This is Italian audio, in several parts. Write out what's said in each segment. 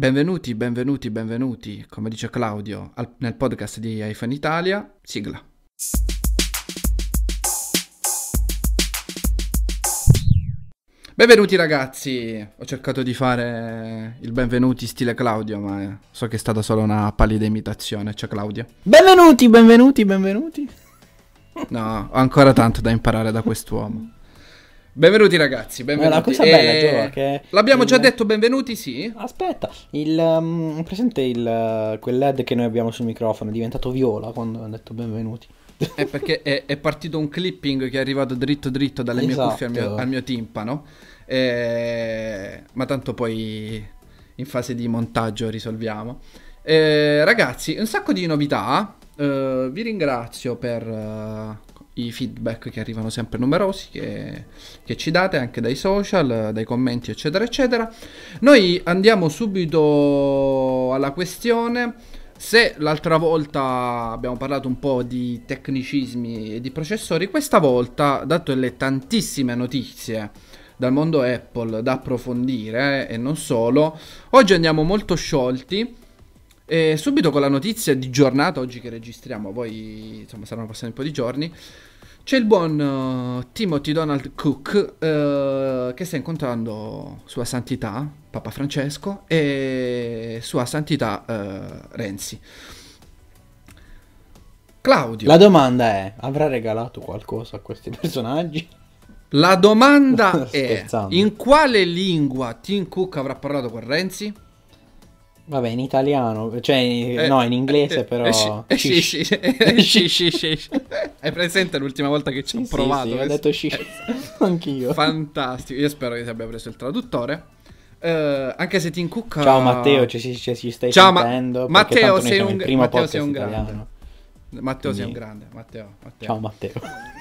Benvenuti, benvenuti, benvenuti, come dice Claudio, al- nel podcast di iPhone Italia. Sigla. Benvenuti ragazzi, ho cercato di fare il benvenuti stile Claudio, ma so che è stata solo una pallida imitazione. Ciao Claudio. Benvenuti, benvenuti, benvenuti. No, ho ancora tanto da imparare da quest'uomo. Benvenuti ragazzi, benvenuti. La cosa bella, eh, Giova, che L'abbiamo il... già detto benvenuti, sì? Aspetta, il, um, presente il, quel LED che noi abbiamo sul microfono è diventato viola quando hanno detto benvenuti. È perché è, è, partito un clipping che è arrivato dritto dritto dalle esatto. mie cuffie al mio, al mio timpano. Eh, ma tanto poi in fase di montaggio risolviamo. Eh, ragazzi, un sacco di novità. Uh, vi ringrazio per uh, i feedback che arrivano sempre numerosi che, che, ci date anche dai social, dai commenti eccetera eccetera. Noi andiamo subito alla questione. Se l'altra volta abbiamo parlato un po' di tecnicismi e di processori, questa volta, dato le tantissime notizie dal mondo Apple da approfondire eh, e non solo, oggi andiamo molto sciolti e subito con la notizia di giornata, oggi che registriamo, poi insomma saranno passati un po' di giorni, c'è il buon uh, Timothy Donald Cook uh, che sta incontrando Sua Santità, Papa Francesco, e Sua Santità uh, Renzi. Claudio. La domanda è, avrà regalato qualcosa a questi personaggi? La domanda è, in quale lingua Tim Cook avrà parlato con Renzi? Vabbè, in italiano, cioè eh, no, in inglese eh, però. Eh, sì, sì, sì, sì, sì, Hai presente l'ultima volta che ci ho provato? Sì, ho detto sì, anch'io. Fantastico, io spero che ti abbia preso il traduttore. Uh, anche se Tim Cook. Ciao Matteo, ci, ci, ci stai Ciao, sentendo. Ma- Matteo, sei un, Matteo sei un grande. Matteo sei un grande, Matteo, Matteo. Ciao Matteo.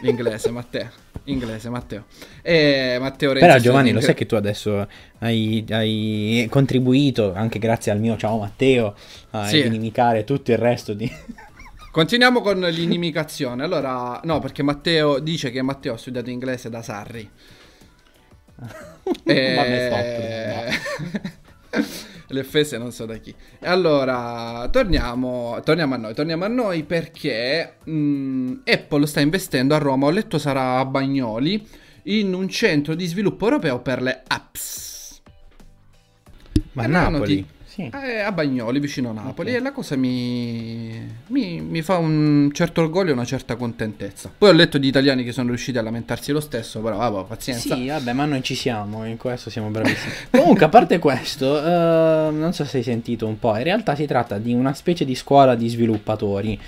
Inglese, Matteo. Inglese, Matteo. E Matteo Renzi. Però Giovanni, lo sai che tu adesso hai, hai, contribuito, anche grazie al mio ciao Matteo, a sì. inimicare tutto il resto di... Continuiamo con l'inimicazione. Allora, no, perché Matteo dice che Matteo ha studiato inglese da Sarri. e... Vabbè, stop. le offese non so da chi. E allora, torniamo, torniamo a noi, torniamo a noi perché mh, mm, Apple sta investendo a Roma, ho letto sarà a Bagnoli, in un centro di sviluppo europeo per le apps. Ma a Napoli? Sì. Eh, a Bagnoli, vicino a Napoli. Okay. E la cosa mi, mi, mi, fa un certo orgoglio e una certa contentezza. Poi ho letto di italiani che sono riusciti a lamentarsi lo stesso, però vabbè, pazienza. Sì, vabbè, ma noi ci siamo, in questo siamo bravissimi. Comunque, a parte questo, uh, non so se hai sentito un po', in realtà si tratta di una specie di scuola di sviluppatori.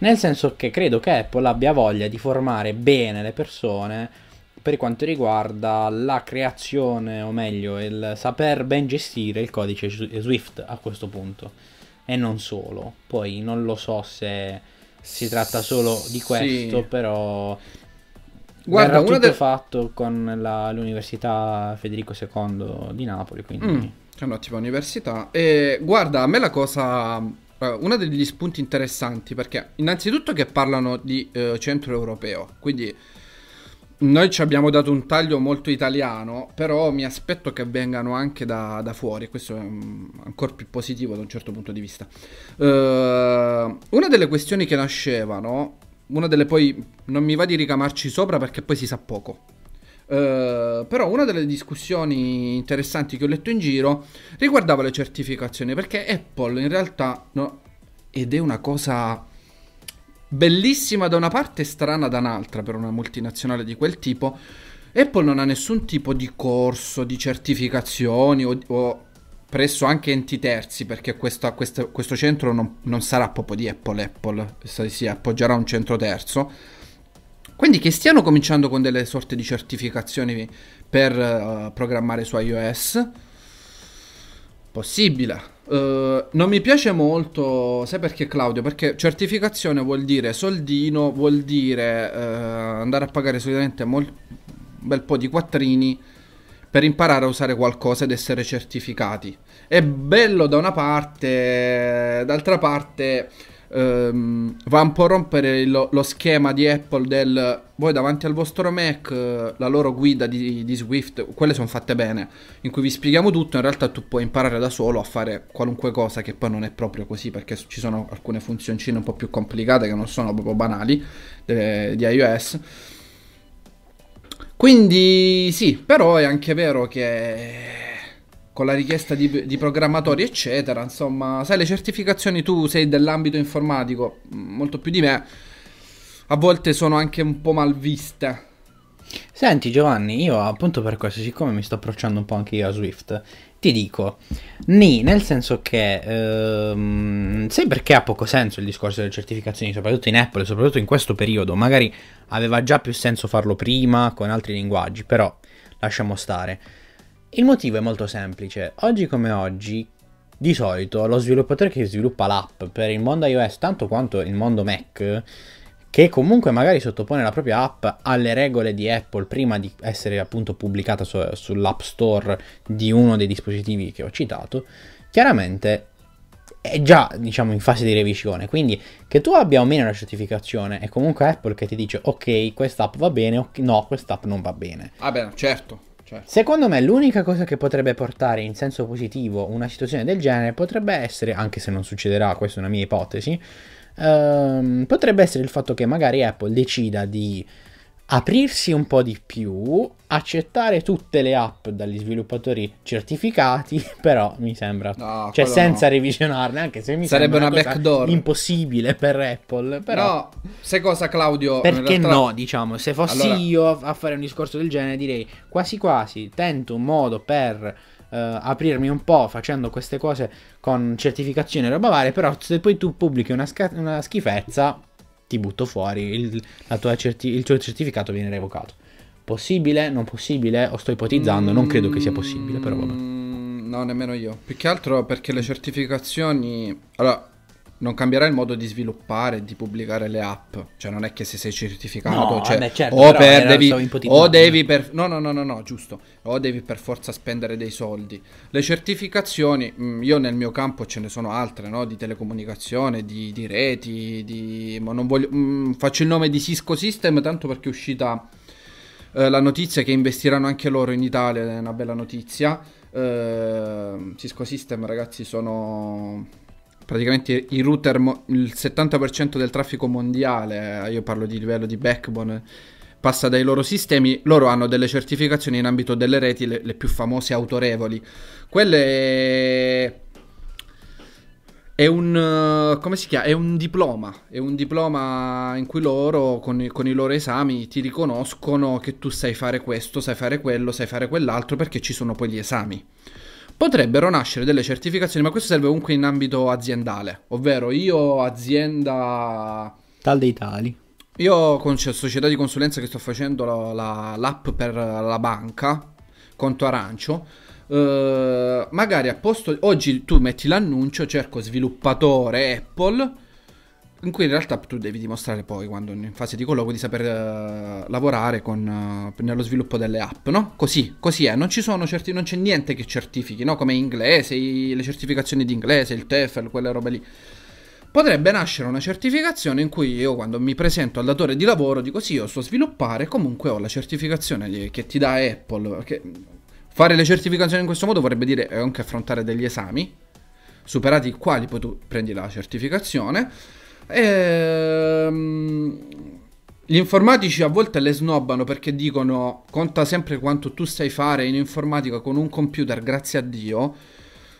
Nel senso che credo che Apple abbia voglia di formare bene le persone per quanto riguarda la creazione, o meglio, il saper ben gestire il codice Swift a questo punto. E non solo. Poi non lo so se si tratta solo di questo, sì. però Guarda, tutto de... fatto con la, l'Università Federico II di Napoli, quindi... Mm, è un'ottima università. E guarda, a me la cosa... Uh, uno degli spunti interessanti, perché innanzitutto che parlano di uh, centro europeo, quindi noi ci abbiamo dato un taglio molto italiano, però mi aspetto che vengano anche da, da fuori, questo è un, ancora più positivo da un certo punto di vista. Uh, una delle questioni che nascevano, una delle poi non mi va di ricamarci sopra perché poi si sa poco. Uh, però una delle discussioni interessanti che ho letto in giro riguardava le certificazioni perché Apple in realtà no, ed è una cosa bellissima da una parte e strana da un'altra per una multinazionale di quel tipo. Apple non ha nessun tipo di corso, di certificazioni o, o presso anche enti terzi, perché questo, questo, questo centro non, non, sarà proprio di Apple, Apple si appoggerà a un centro terzo. Quindi che stiano cominciando con delle sorte di certificazioni per uh, programmare su iOS, possibile. Uh, non mi piace molto, sai perché Claudio? Perché certificazione vuol dire soldino, vuol dire uh, andare a pagare solitamente un bel po' di quattrini per imparare a usare qualcosa ed essere certificati. È bello da una parte, d'altra parte ehm, va un po' a rompere lo, lo, schema di Apple del voi davanti al vostro Mac, eh, la loro guida di, di Swift, quelle sono fatte bene, in cui vi spieghiamo tutto, in realtà tu puoi imparare da solo a fare qualunque cosa che poi non è proprio così perché ci sono alcune funzioncine un po' più complicate che non sono proprio banali de, di iOS. Quindi sì, però è anche vero che con la richiesta di, di, programmatori, eccetera. Insomma, sai, le certificazioni tu sei dell'ambito informatico, molto più di me, a volte sono anche un po' mal viste. Senti Giovanni, io appunto per questo, siccome mi sto approcciando un po' anche io a Swift, ti dico, ni, nel senso che ehm, sai perché ha poco senso il discorso delle certificazioni, soprattutto in Apple, soprattutto in questo periodo, magari aveva già più senso farlo prima con altri linguaggi, però lasciamo stare. Il motivo è molto semplice. Oggi come oggi, di solito lo sviluppatore che sviluppa l'app per il mondo iOS, tanto quanto il mondo Mac, che comunque magari sottopone la propria app alle regole di Apple prima di essere appunto pubblicata su, sull'App Store di uno dei dispositivi che ho citato, chiaramente è già diciamo in fase di revisione. Quindi che tu abbia o meno la certificazione è comunque Apple che ti dice ok, quest'app va bene, o no, quest'app non va bene. Ah beh, certo. Certo. Secondo me l'unica cosa che potrebbe portare in senso positivo una situazione del genere potrebbe essere, anche se non succederà, questa è una mia ipotesi, ehm, potrebbe essere il fatto che magari Apple decida di aprirsi un po' di più, accettare tutte le app dagli sviluppatori certificati, però mi sembra, no, cioè senza no. revisionarne, anche se mi sarebbe una, una backdoor impossibile per Apple, però No, sai cosa Claudio? Perché realtà... no, diciamo, se fossi allora... io a fare un discorso del genere direi quasi quasi tento un modo per Uh, aprirmi un po' facendo queste cose con certificazione e roba varia, però se poi tu pubblichi una, sca- una schifezza, ti butto fuori, il, certi- il tuo certificato viene revocato. Possibile? Non possibile? O sto ipotizzando? Non credo che sia possibile, però vabbè. Mm, no, nemmeno io. Più che altro perché le certificazioni... Allora, non cambierà il modo di sviluppare e di pubblicare le app. Cioè, non è che se sei certificato, no, cioè, beh, certo, o, per, devi, o devi per no, no, no, no, no, giusto. O devi per forza spendere dei soldi. Le certificazioni, mm, io nel mio campo ce ne sono altre, no? Di telecomunicazione, di, di reti, di. Ma non voglio. Mh, mm, faccio il nome di Cisco System tanto perché è uscita eh, la notizia che investiranno anche loro in Italia. È una bella notizia. Eh, Cisco System, ragazzi, sono praticamente i router, il 70% del traffico mondiale, eh, io parlo di livello di backbone, passa dai loro sistemi, loro hanno delle certificazioni in ambito delle reti, le, le più famose autorevoli. Quelle è un, come si chiama? È un diploma, è un diploma in cui loro con con i, loro esami ti riconoscono che tu sai fare questo, sai fare quello, sai fare quell'altro perché ci sono poi gli esami potrebbero nascere delle certificazioni, ma questo serve comunque in ambito aziendale, ovvero io azienda... Tal dei tali. Io con società di consulenza che sto facendo la, la, l'app per la banca, conto arancio, eh, magari a posto... Oggi tu metti l'annuncio, cerco sviluppatore Apple in cui in realtà tu devi dimostrare poi, quando in fase di colloquio, di saper uh, lavorare con, uh, nello sviluppo delle app, no? Così, così è. Non, certi, non c'è niente che certifichi, no? Come inglese, i, le certificazioni di inglese, il TEFL, quelle robe lì. Potrebbe nascere una certificazione in cui io quando mi presento al datore di lavoro dico sì, io so sviluppare, comunque ho la certificazione che ti dà Apple. Perché fare le certificazioni in questo modo vorrebbe dire anche affrontare degli esami, superati i quali poi tu prendi la certificazione Ehm, gli informatici a volte le snobbano perché dicono conta sempre quanto tu sai fare in informatica con un computer, grazie a Dio.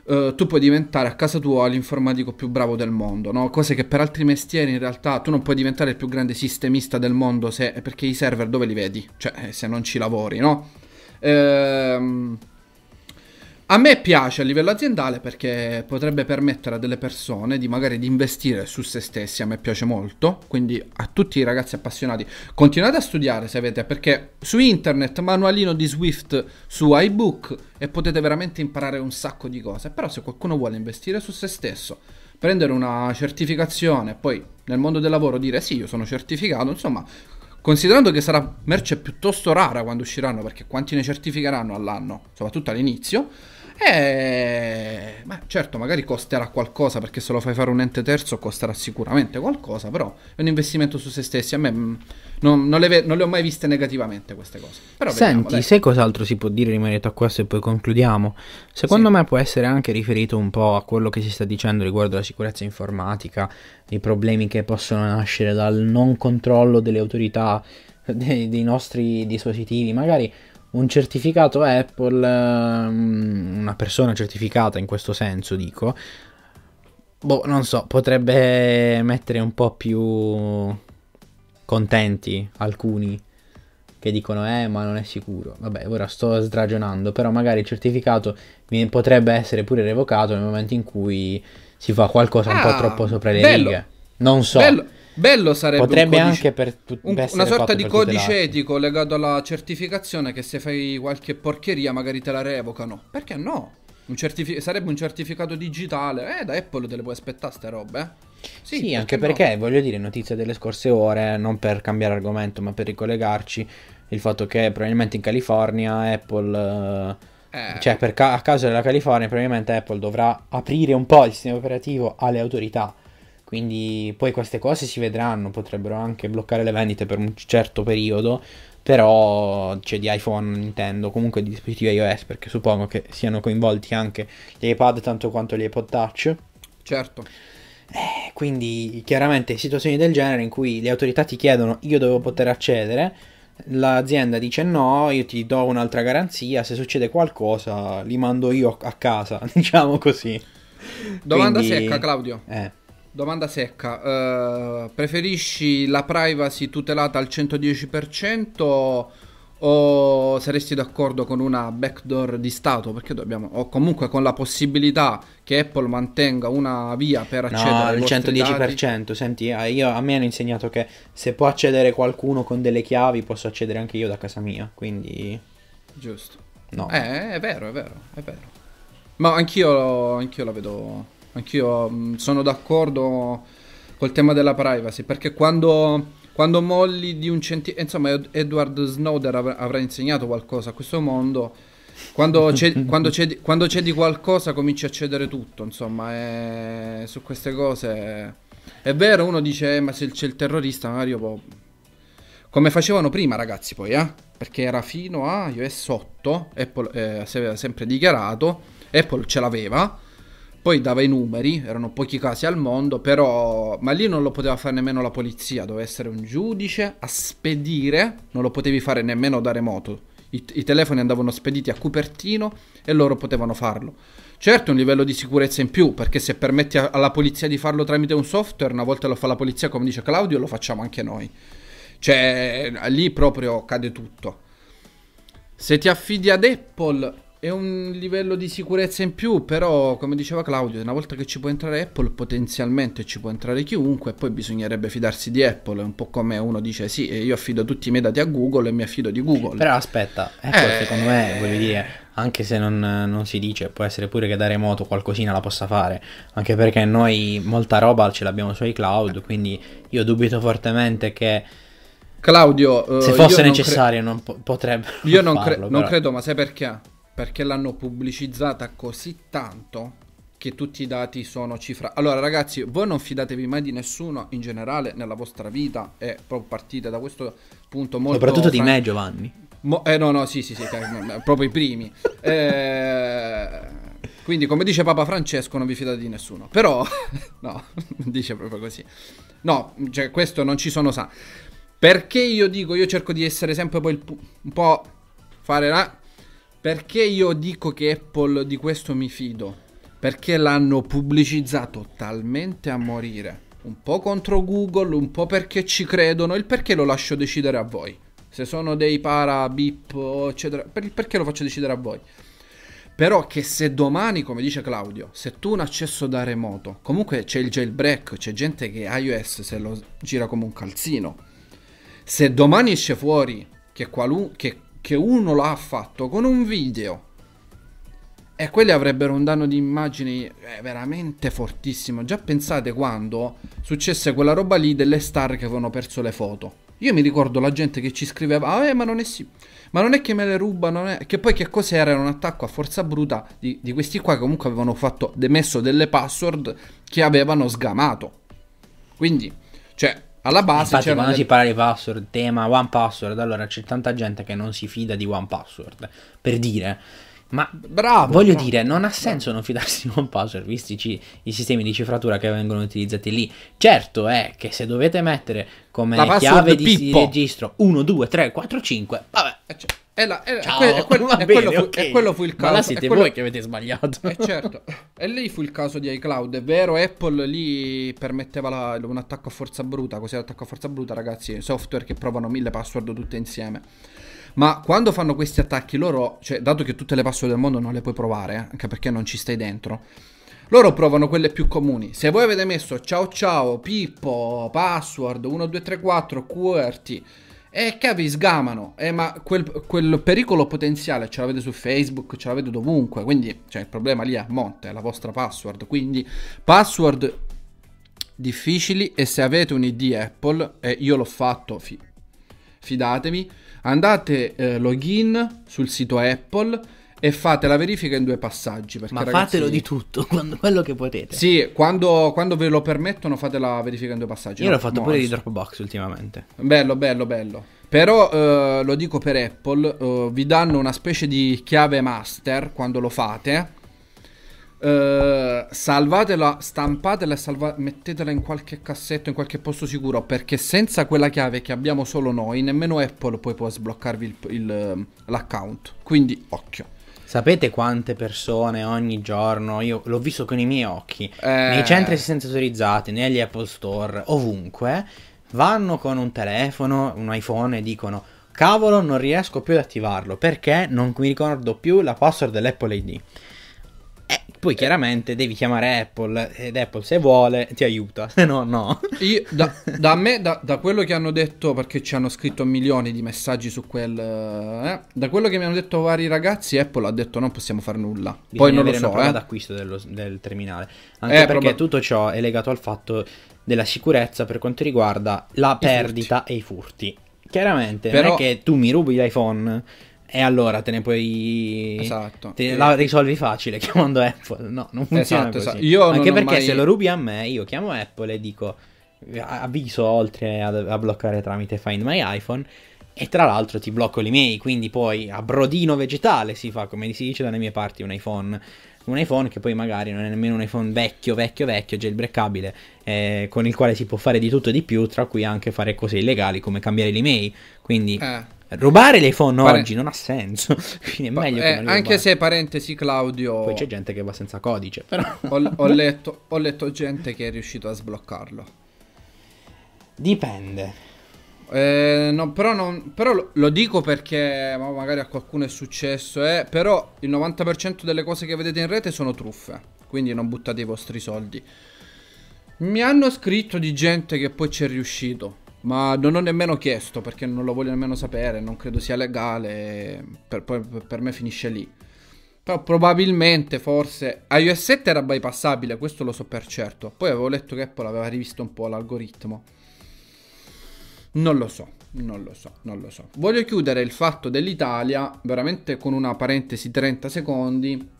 Uh, tu puoi diventare a casa tua l'informatico più bravo del mondo, no? Cose che per altri mestieri in realtà tu non puoi diventare il più grande sistemista del mondo se, perché i server dove li vedi? Cioè, se non ci lavori, no? Ehm a me piace a livello aziendale perché potrebbe permettere a delle persone di magari di investire su se stessi, a me piace molto, quindi a tutti i ragazzi appassionati. Continuate a studiare se avete, perché su internet manualino di Swift su iBook e potete veramente imparare un sacco di cose, però se qualcuno vuole investire su se stesso, prendere una certificazione, poi nel mondo del lavoro dire sì, io sono certificato, insomma, considerando che sarà merce piuttosto rara quando usciranno, perché quanti ne certificheranno all'anno, soprattutto all'inizio, Eh, ma certo, magari costerà qualcosa perché se lo fai fare un ente terzo costerà sicuramente qualcosa, però è un investimento su se stessi. A me mh, non, non le, non le ho mai viste negativamente queste cose. Però vediamo, Senti, dai. sai cos'altro si può dire in merito a questo e poi concludiamo? Secondo Sì. me può essere anche riferito un po' a quello che si sta dicendo riguardo alla sicurezza informatica, i problemi che possono nascere dal non controllo delle autorità dei, dei nostri dispositivi. Magari un certificato Apple, ehm, una persona certificata in questo senso, dico, boh, non so, potrebbe mettere un po' più contenti alcuni che dicono eh ma non è sicuro vabbè ora sto sragionando però magari il certificato potrebbe essere pure revocato nel momento in cui si fa qualcosa un po' Ah, troppo sopra le bello. righe. Non so. Bello, bello sarebbe un potrebbe codice- anche per tu- un- una sorta di codice tutelarsi. etico legato alla certificazione che se fai qualche porcheria magari te la revocano. Perché no? Un certifi- sarebbe un certificato digitale. Eh, da Apple te le puoi aspettare ste robe. eh? Sì, anche no? perché voglio dire, notizie delle scorse ore, non per cambiare argomento, ma per ricollegarci, il fatto che probabilmente in California Apple, eh, Eh, cioè per ca- a causa della California, probabilmente Apple dovrà aprire un po' il sistema operativo alle autorità. Quindi poi queste cose si vedranno, potrebbero anche bloccare le vendite per un certo periodo, però c'è di iPhone, Nintendo, comunque di dispositivi iOS, perché suppongo che siano coinvolti anche gli iPad tanto quanto gli iPod Touch. certo. Eh, Quindi chiaramente situazioni del genere in cui le autorità ti chiedono io devo poter accedere, l'azienda dice no, io ti do un'altra garanzia, se succede qualcosa li mando io a casa, diciamo così. Domanda Quindi- secca, Claudio. Eh, Domanda secca. Eh, preferisci la privacy tutelata al 110% o saresti d'accordo con una backdoor di Stato? Perché dobbiamo... O comunque con la possibilità che Apple mantenga una via per accedere no, il vostri dati? 110%, senti, eh, io, a me hanno insegnato che se può accedere qualcuno con delle chiavi posso accedere anche io da casa mia, quindi Giusto. no. Eh, è vero, è vero, è vero. Ma anch'io, anch'io la vedo... Anch'io mh, sono d'accordo col tema della privacy, perché quando... Quando molli di un centimetro, insomma, Ed- Edward Snowden av- avrà insegnato qualcosa a questo mondo. Quando c'è, quando c'è di- quando c'è di qualcosa cominci a cedere tutto, insomma, e su queste cose è vero. Uno dice, "Eh, ma se c'è il terrorista, magari io può- come facevano prima, ragazzi, poi, eh? Perché era fino a iOS 8, Apple eh, si aveva sempre dichiarato, Apple ce l'aveva, poi dava i numeri, erano pochi casi al mondo, però, ma lì non lo poteva fare nemmeno la polizia, doveva essere un giudice a spedire, non lo potevi fare nemmeno da remoto. I, i telefoni andavano spediti a Cupertino e loro potevano farlo. Certo, un livello di sicurezza in più, perché se permetti a- alla polizia di farlo tramite un software, una volta lo fa la polizia, come dice Claudio, lo facciamo anche noi. Cioè, lì proprio cade tutto. Se ti affidi ad Apple è un livello di sicurezza in più, però come diceva Claudio, una volta che ci può entrare Apple, potenzialmente ci può entrare chiunque, e poi bisognerebbe fidarsi di Apple, è un po' come uno dice sì, io affido tutti i miei dati a Google e mi affido di Google. Però aspetta, Apple Eh. secondo me, voglio dire, anche se non, non si dice, può essere pure che da remoto qualcosina la possa fare, anche perché noi molta roba ce l'abbiamo su iCloud, quindi io dubito fortemente che Claudio, eh, se fosse non necessario non po- potrebbe Io non, cre- farlo, non però. credo, ma sai perché? Perché l'hanno pubblicizzata così tanto che tutti i dati sono cifrati. Allora, ragazzi, voi non fidatevi mai di nessuno in generale nella vostra vita e proprio partite da questo punto molto Soprattutto di fran- me, Giovanni. Mo- eh no, no, sì, sì, sì, proprio i primi. Eh, quindi, come dice Papa Francesco, non vi fidate di nessuno. Però, no, dice proprio così. No, cioè, questo non ci sono sa. Perché io dico, io cerco di essere sempre poi il un po' fare la... Perché io dico che Apple di questo mi fido? Perché l'hanno pubblicizzato talmente a morire. Un po' contro Google, un po' perché ci credono. Il perché lo lascio decidere a voi. Se sono dei para, bip, eccetera. Per il perché lo faccio decidere a voi. Però che se domani, come dice Claudio, se tu un accesso da remoto, comunque c'è il jailbreak, c'è gente che iOS se lo gira come un calzino. Se domani esce fuori che, qualun- che, che uno l'ha fatto con un video e quelli avrebbero un danno di immagini eh, veramente fortissimo. Già pensate quando successe quella roba lì delle star che avevano perso le foto. Io mi ricordo la gente che ci scriveva, ah, eh, ma non è sì. Ma non è che me le rubano, è... che poi che cos'era? Era un attacco a forza bruta di, di questi qua che comunque avevano fatto, messo delle password che avevano sgamato. Quindi, cioè, alla base... Infatti quando delle... si parla di password, tema one password, allora c'è tanta gente che non si fida di one password. Per dire... Ma bravo, voglio bravo, dire, non ha senso bravo. non fidarsi di one password, visti i sistemi di cifratura che vengono utilizzati lì. Certo è che se dovete mettere come chiave di, di, registro 1, 2, 3, 4, 5, vabbè. È, la, è, Ciao, è, que- è, quello, fu, okay. quello, fu, il caso. Ma là siete quello... voi che avete sbagliato. Eh certo. e lì fu il caso di iCloud. È vero, Apple lì permetteva la, un attacco a forza bruta. Cos'è l'attacco a forza bruta, ragazzi? Software che provano mille password tutte insieme. Ma quando fanno questi attacchi loro, cioè dato che tutte le password del mondo non le puoi provare, eh, anche perché non ci stai dentro, loro provano quelle più comuni. Se voi avete messo ciao ciao, Pippo, password 1234, QWERTY, e vi sgamano. Eh, ma quel, quel, pericolo potenziale ce l'avete su Facebook, ce l'avete dovunque. Quindi cioè, il problema lì è a monte, è la vostra password. Quindi password difficili e se avete un ID Apple, e io l'ho fatto, fi- fidatevi, andate eh, login sul sito Apple e fate la verifica in due passaggi. Ma ragazzi, fatelo di tutto, quando, quello che potete. Sì, quando, quando, ve lo permettono fate la verifica in due passaggi. Io no, l'ho fatto pure di Dropbox ultimamente. Bello, bello, bello. Però eh, lo dico per Apple, eh, vi danno una specie di chiave master quando lo fate Uh, salvatela, stampatela e salva- mettetela in qualche cassetto, in qualche posto sicuro. Perché senza quella chiave che abbiamo solo noi, nemmeno Apple poi può sbloccarvi il, il, l'account. Quindi, occhio. Sapete quante persone ogni giorno, io l'ho visto con i miei occhi, eh... nei centri sensorizzati, negli Apple Store, ovunque, vanno con un telefono, un iPhone e dicono cavolo non riesco più ad attivarlo perché non mi ricordo più la password dell'Apple ID. Eh, poi chiaramente devi chiamare Apple ed Apple se vuole ti aiuta, se no no. Io, da, da, me, da, da, quello che hanno detto, perché ci hanno scritto milioni di messaggi su quel... Eh, da quello che mi hanno detto vari ragazzi, Apple ha detto non possiamo fare nulla. Bisogna Poi non lo so. Una eh. d'acquisto dello, del terminale. Anche eh, perché prob- tutto ciò è legato al fatto della sicurezza per quanto riguarda la perdita furti. e i furti. Chiaramente Però... non è che tu mi rubi l'iPhone e allora te ne puoi. Esatto. Te la risolvi facile chiamando Apple. No, non funziona esatto, così. Esatto. Anche perché mai... se lo rubi a me, io chiamo Apple e dico avviso oltre a, a, bloccare tramite Find My iPhone. E tra l'altro ti blocco l'email, quindi poi a brodino vegetale si fa, come si dice dalle mie parti, un iPhone. Un iPhone che poi magari non è nemmeno un iPhone vecchio, vecchio, vecchio, jailbreakabile, eh, con il quale si può fare di tutto e di più, tra cui anche fare cose illegali come cambiare l'email. Quindi eh Rubare l'iPhone Pare... oggi non ha senso. Quindi è meglio eh, Anche se, parentesi, Claudio. Poi c'è gente che va senza codice. Però... ho, ho, letto, ho letto gente che è riuscito a sbloccarlo. Dipende. Eh, no, però, non, però, lo dico perché magari a qualcuno è successo. Eh, però il 90% delle cose che vedete in rete sono truffe. Quindi non buttate i vostri soldi. Mi hanno scritto di gente che poi ci è riuscito. Ma non ho nemmeno chiesto perché non lo voglio nemmeno sapere, non credo sia legale, per, per, per me finisce lì. Però probabilmente, forse, iOS 7 era bypassabile, questo lo so per certo. Poi avevo letto che Apple aveva rivisto un po' l'algoritmo. Non lo so, non lo so, non lo so. Voglio chiudere il fatto dell'Italia, veramente con una parentesi 30 secondi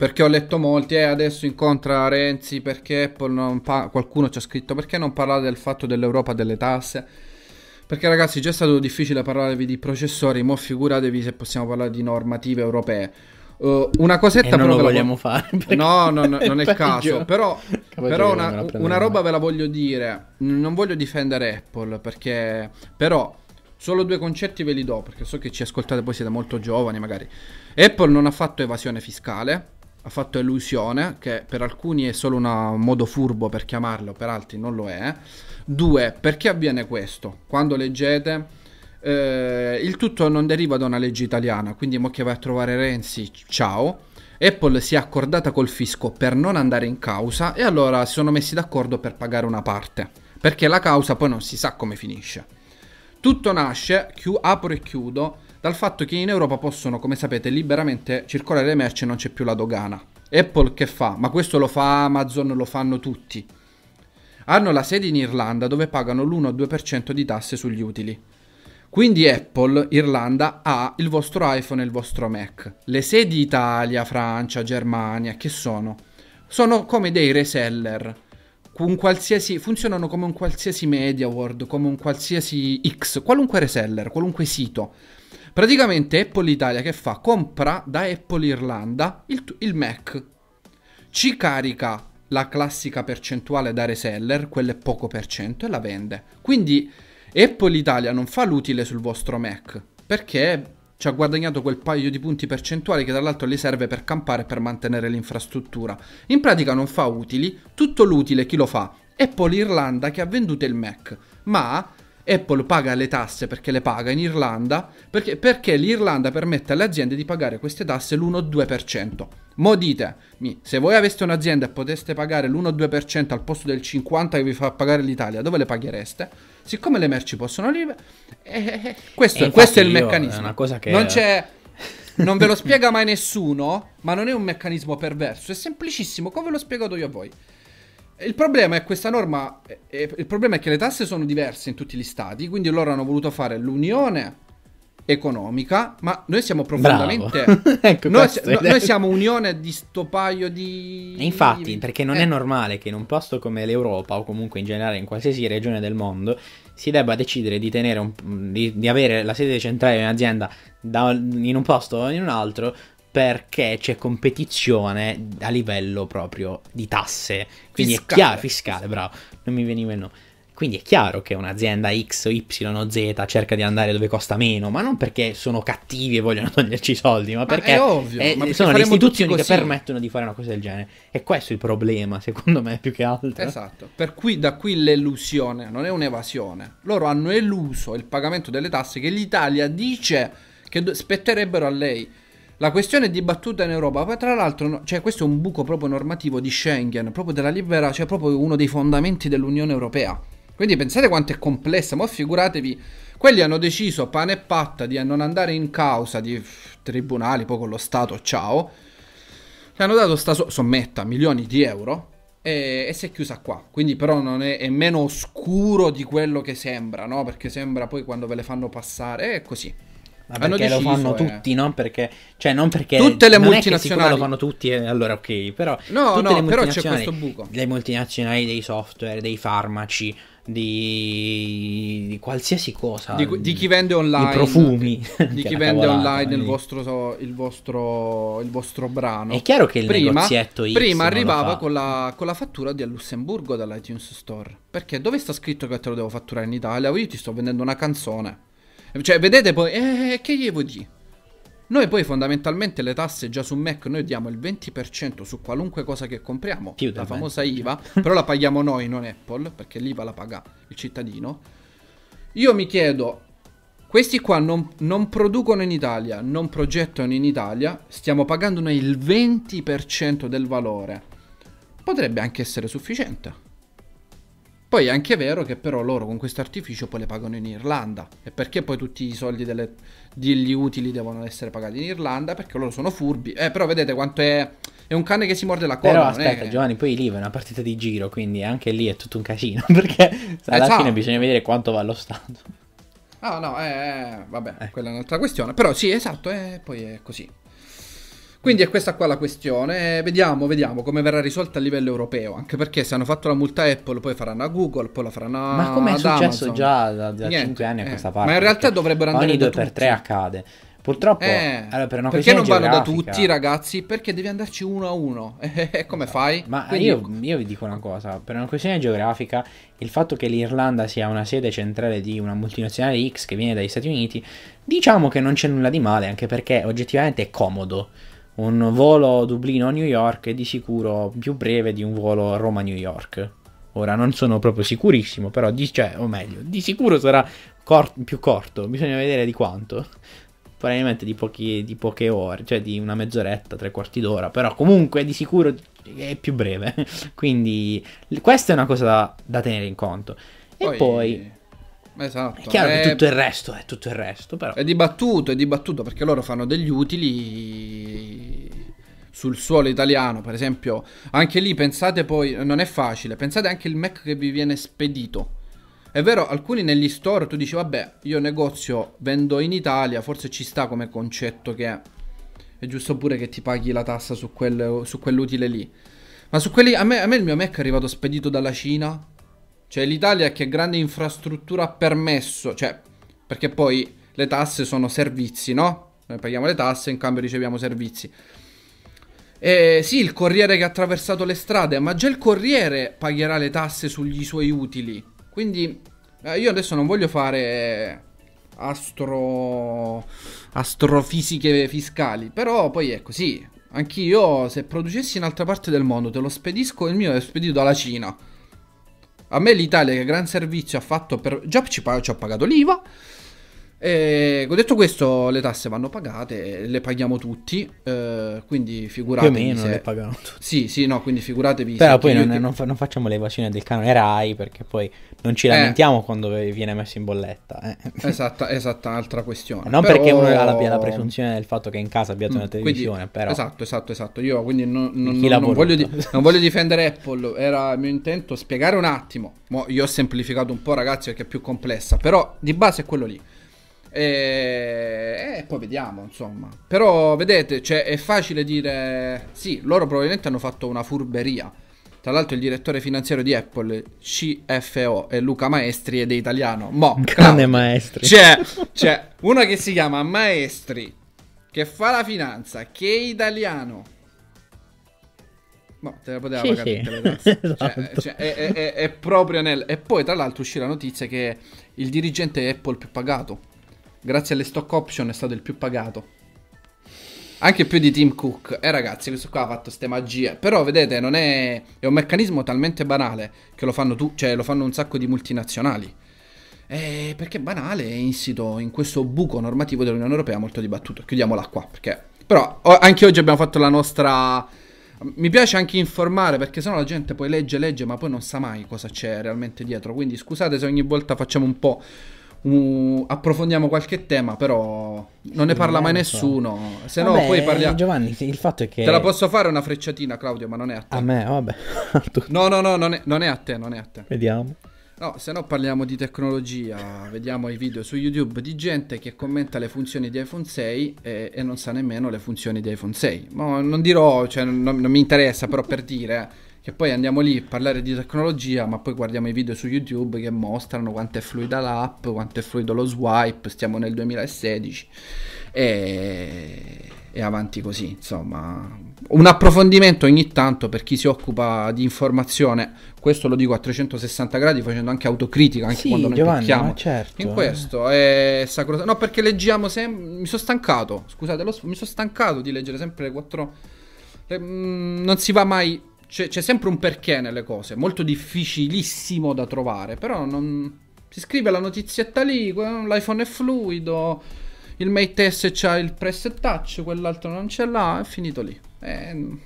perché ho letto molti, eh, adesso incontra Renzi perché Apple non pa- qualcuno ci ha scritto perché non parlate del fatto dell'Europa delle tasse. Perché ragazzi già è stato difficile parlarvi di processori, mo figuratevi se possiamo parlare di normative europee. Uh, una cosetta e non lo vogliamo fare. No, no, no, non è il caso. Però, però una, una roba ve la voglio dire. Non voglio difendere Apple perché... Però solo due concetti ve li do perché so che ci ascoltate poi siete molto giovani magari. Apple non ha fatto evasione fiscale ha fatto illusione, che per alcuni è solo un modo furbo per chiamarlo, per altri non lo è. Due, perché avviene questo? Quando leggete, eh, il tutto non deriva da una legge italiana, quindi mo che vai a trovare Renzi, ciao. Apple si è accordata col fisco per non andare in causa e allora si sono messi d'accordo per pagare una parte, perché la causa poi non si sa come finisce. Tutto nasce, chi- apro e chiudo, dal fatto che in Europa possono, come sapete, liberamente circolare le merci e non c'è più la dogana. Apple che fa? Ma questo lo fa Amazon, lo fanno tutti. hanno la sede in Irlanda dove pagano l'1-2% di tasse sugli utili. Quindi Apple, Irlanda, ha il vostro iPhone e il vostro Mac. Le sedi Italia, Francia, Germania, che sono? Sono come dei reseller. Funzionano come un qualsiasi MediaWorld, come un qualsiasi X, qualunque reseller, qualunque sito. Praticamente Apple Italia che fa? Compra da Apple Irlanda il, il Mac, ci carica la classica percentuale da reseller, quelle poco per cento, e la vende. Quindi Apple Italia non fa l'utile sul vostro Mac perché ci ha guadagnato quel paio di punti percentuali che tra l'altro gli serve per campare e per mantenere l'infrastruttura. In pratica non fa utili, tutto l'utile chi lo fa? Apple Irlanda che ha venduto il Mac, ma Apple paga le tasse perché le paga in Irlanda, perché, perché l'Irlanda permette alle aziende di pagare queste tasse l'1-2%. Mo ditemi, se voi aveste un'azienda e poteste pagare l'1-2% al posto del 50% che vi fa pagare l'Italia, dove le paghereste? Siccome le merci possono arrivare, eh, eh, eh questo, è, questo è il meccanismo. È una cosa che... Non c'è... Non ve lo spiega mai nessuno, ma non è un meccanismo perverso, è semplicissimo, come ve l'ho spiegato io a voi. Il problema è questa norma, il problema è che le tasse sono diverse in tutti gli stati, quindi loro hanno voluto fare l'unione economica, ma noi siamo profondamente... ecco, noi, no, noi, siamo unione di sto paio di... E infatti, perché non eh. è normale che in un posto come l'Europa, o comunque in generale in qualsiasi regione del mondo, si debba decidere di, tenere un, di, di avere la sede centrale di un'azienda da, in un posto o in un altro perché c'è competizione a livello proprio di tasse. Quindi fiscale. è chiaro, fiscale, bravo, non mi veniva il nome. Quindi è chiaro che un'azienda X, Y o Z cerca di andare dove costa meno, ma non perché sono cattivi e vogliono toglierci i soldi, ma perché, ma ovvio, è, ma perché sono le istituzioni che permettono di fare una cosa del genere. E questo è il problema, secondo me, più che altro. Esatto, per cui da qui l'elusione, non è un'evasione. Loro hanno eluso il pagamento delle tasse che l'Italia dice che spetterebbero a lei. La questione è dibattuta in Europa, poi tra l'altro, cioè questo è un buco proprio normativo di Schengen, proprio della libera, cioè proprio uno dei fondamenti dell'Unione Europea. Quindi pensate quanto è complessa, ma figuratevi, quelli hanno deciso pane e patta di non andare in causa di tribunali, poi con lo Stato, ciao. Gli hanno dato sta so- sommetta, milioni di euro, e, e, si è chiusa qua. Quindi però non è, è, meno oscuro di quello che sembra, no? Perché sembra poi quando ve le fanno passare è così. Ma perché deciso, lo fanno eh. tutti, non perché... Cioè, non perché... Tutte le multinazionali... lo fanno tutti, e allora ok, però... No, no, però c'è questo buco. Le multinazionali dei software, dei farmaci, di, di qualsiasi cosa. Di, di, chi vende online. Di profumi. Di chi vende online il vostro, il, vostro, il vostro brano. È chiaro che il prima, negozietto X Prima arrivava con la, con la, fattura di Lussemburgo dall'iTunes Store. Perché dove sta scritto che te lo devo fatturare in Italia? Io ti sto vendendo una canzone. Cioè, vedete poi... Eh, che gli vuoi dire? Noi poi fondamentalmente le tasse già su Mac noi diamo il 20% su qualunque cosa che compriamo, Più la famosa 20. IVA, però la paghiamo noi, non Apple, perché l'IVA la paga il cittadino. Io mi chiedo, questi qua non, non producono in Italia, non progettano in Italia, stiamo pagando noi il 20% del valore. Potrebbe anche essere sufficiente. Poi è anche vero che però loro con questo artificio poi le pagano in Irlanda. E perché poi tutti i soldi delle, degli utili devono essere pagati in Irlanda? Perché loro sono furbi. Eh, però vedete quanto è... È un cane che si morde la coda. Però aspetta, è... Giovanni, poi lì è una partita di giro, quindi anche lì è tutto un casino. Perché alla esatto. fine bisogna vedere quanto va lo Stato. Ah, no, eh, eh vabbè, eh. quella è un'altra questione. Però sì, esatto, eh, poi è così. Quindi è questa qua la questione. Vediamo, vediamo come verrà risolta a livello europeo. Anche perché se hanno fatto la multa Apple, poi faranno a Google, poi la faranno a Ma come è successo Amazon. già da, da 5 anni a questa eh. parte? Ma in realtà dovrebbero andare ogni 2 per 3 accade. Purtroppo, eh, allora, per perché non vanno da tutti ragazzi? Perché devi andarci uno a uno. E come fai? Ma io, io, vi dico una cosa: per una questione geografica, il fatto che l'Irlanda sia una sede centrale di una multinazionale X che viene dagli Stati Uniti, diciamo che non c'è nulla di male, anche perché oggettivamente è comodo un volo Dublino-New York è di sicuro più breve di un volo Roma-New York. Ora non sono proprio sicurissimo, però di, cioè, o meglio, di sicuro sarà cor- più corto, bisogna vedere di quanto. Probabilmente di, pochi, di poche ore, cioè di una mezz'oretta, tre quarti d'ora, però comunque di sicuro è più breve. Quindi questa è una cosa da, da tenere in conto. E poi, poi Esatto. È chiaro è... che tutto il resto è tutto il resto, però. È dibattuto, è dibattuto perché loro fanno degli utili sul suolo italiano, per esempio, anche lì pensate poi, non è facile, pensate anche il Mac che vi viene spedito. È vero, alcuni negli store tu dici, vabbè, io negozio, vendo in Italia, forse ci sta come concetto che è giusto pure che ti paghi la tassa su, quel, su quell'utile lì. Ma su quelli, a me, a me il mio Mac è arrivato spedito dalla Cina. Cioè l'Italia che grande infrastruttura ha permesso, cioè, perché poi le tasse sono servizi, no? Noi paghiamo le tasse, in cambio riceviamo servizi. E sì, il corriere che ha attraversato le strade, ma già il corriere pagherà le tasse sugli suoi utili. Quindi eh, io adesso non voglio fare astro astrofisiche fiscali, però poi è così. Anch'io se producessi in altra parte del mondo te lo spedisco, il mio è spedito dalla Cina. A me l'Italia che gran servizio ha fatto per... Già ci, ci ho pagato l'IVA. E ho detto questo, le tasse vanno pagate, le paghiamo tutti, eh, quindi figuratevi Più o meno se... le pagano tutti. Sì, sì, no, quindi figuratevi Però poi non, non fa- non facciamo l'evasione del canone RAI perché poi non ci Eh. lamentiamo quando viene messo in bolletta. eh. Esatta, esatta, un'altra questione. Non Però- perché uno abbia la presunzione del fatto che in casa abbiate una Mm, televisione, quindi- però Esatto, esatto, esatto. Io quindi non, non- voglio, di- non voglio difendere Apple, era il mio intento spiegare un attimo. Mo io ho semplificato un po', ragazzi, perché è più complessa, però di base è quello lì. E, e poi vediamo, insomma. Però vedete, cioè, è facile dire sì, loro probabilmente hanno fatto una furberia. Tra l'altro il direttore finanziario di Apple, CFO, è Luca Maestri ed è italiano. Mo, grande Claudio, maestri. c'è, c'è uno che si chiama Maestri, che fa la finanza, che è italiano. No, te la poteva Sì, pagare sì. le tasse. Cioè, Esatto. cioè, è, è- è- è proprio nel... E poi tra l'altro uscì la notizia che il dirigente Apple più pagato. Grazie alle stock option è stato il più pagato. Anche più di Tim Cook. E ragazzi, questo qua ha fatto ste magie. Però vedete, non è... È un meccanismo talmente banale che lo fanno tu... Cioè, lo fanno un sacco di multinazionali. Eh, perché è banale, è insito in questo buco normativo dell'Unione Europea molto dibattuto. Chiudiamola qua, perché... Però anche oggi abbiamo fatto la nostra... Mi piace anche informare perché sennò la gente poi legge, legge, ma poi non sa mai cosa c'è realmente dietro. Quindi scusate se ogni volta facciamo un po'... uh, approfondiamo qualche tema, però non ne parla mai eh, so. nessuno. Se no Vabbè, poi parliamo... Giovanni, il fatto è che Te la posso fare una frecciatina, Claudio, ma non è a te. a me, vabbè. No, no, no, non è, non è a te, non è a te. Vediamo. No, se no parliamo di tecnologia, vediamo i video su YouTube di gente che commenta le funzioni di iPhone 6 e, e non sa nemmeno le funzioni di iPhone 6. Ma non dirò, cioè non, non mi interessa, però per dire eh, che poi andiamo lì a parlare di tecnologia, ma poi guardiamo i video su YouTube che mostrano quanto è fluida l'app, quanto è fluido lo swipe, stiamo nel 2016 e, e avanti così, insomma. Un approfondimento ogni tanto per chi si occupa di informazione, questo lo dico a 360 gradi facendo anche autocritica, anche Sì, quando noi Giovanni, picchiamo. certo, In eh. questo è sacrosanto. No, perché leggiamo sempre. Mi sono stancato. Scusate, lo- mi sono stancato di leggere sempre le quattro. le- mm, non si va mai. C'è, c'è sempre un perché nelle cose. Molto difficilissimo da trovare. Però non. Si scrive la notizietta lì. L'iPhone è fluido. Il Mate S c'ha il press e touch. Quell'altro non ce l'ha. È finito lì. Eh,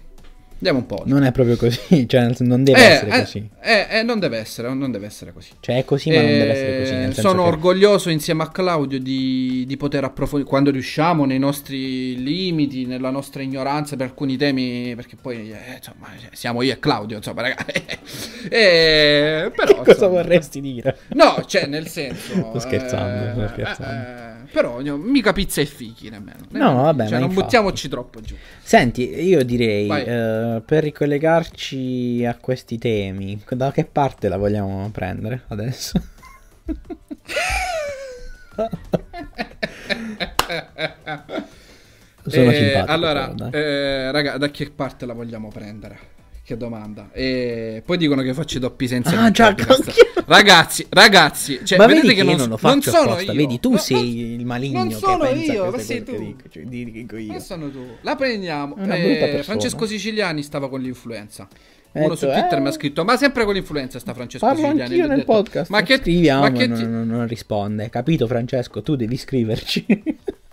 andiamo un po'. Non è proprio così, cioè non deve Eh, essere eh, così. eh, eh, non deve essere. Non deve essere così. Cioè è così, ma non deve essere così. Eh, sono che- orgoglioso insieme a Claudio di, di poter approfondire quando riusciamo nei nostri limiti, nella nostra ignoranza per alcuni temi, perché poi eh, insomma siamo io e Claudio, insomma, ragazzi. Eh, però, cosa insomma, vorresti dire? No, cioè nel senso... Sto scherzando, sto scherzando. però no, mica pizza e fichi nemmeno. No, vabbè, Cioè non infatti. buttiamoci troppo giù. Senti, io direi Per ricollegarci a questi temi, da che parte la vogliamo prendere adesso? Sono Eh, simpatico. Allora, però, eh, raga, da che parte la vogliamo prendere? Che domanda. E poi dicono che faccio i doppi senza Ah, già. Ragazzi, ragazzi, cioè, ma vedete vedi che, io non, non lo non faccio sono apposta, io. vedi tu No, sei non- il maligno non sono io, ma sei tu. dico, cioè, di- dico io. Non sono tu. La prendiamo. Eh. Francesco Siciliani stava con l'influenza. Uno detto, su Twitter eh, mi ha scritto: Ma sempre con l'influenza sta Francesco Parlo Siciliani. ho nel detto, podcast. Ma che, scriviamo, ma che non, ti- non- non risponde. Capito, Francesco? Tu devi scriverci.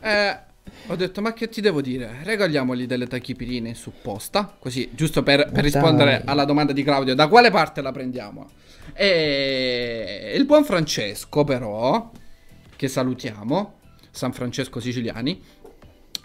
Eh, ho detto, ma che ti devo dire? Regaliamogli delle tachipirine in supposta, così, giusto per, per rispondere alla domanda di Claudio, da quale parte la prendiamo? E il buon Francesco, però, che salutiamo, San Francesco Siciliani,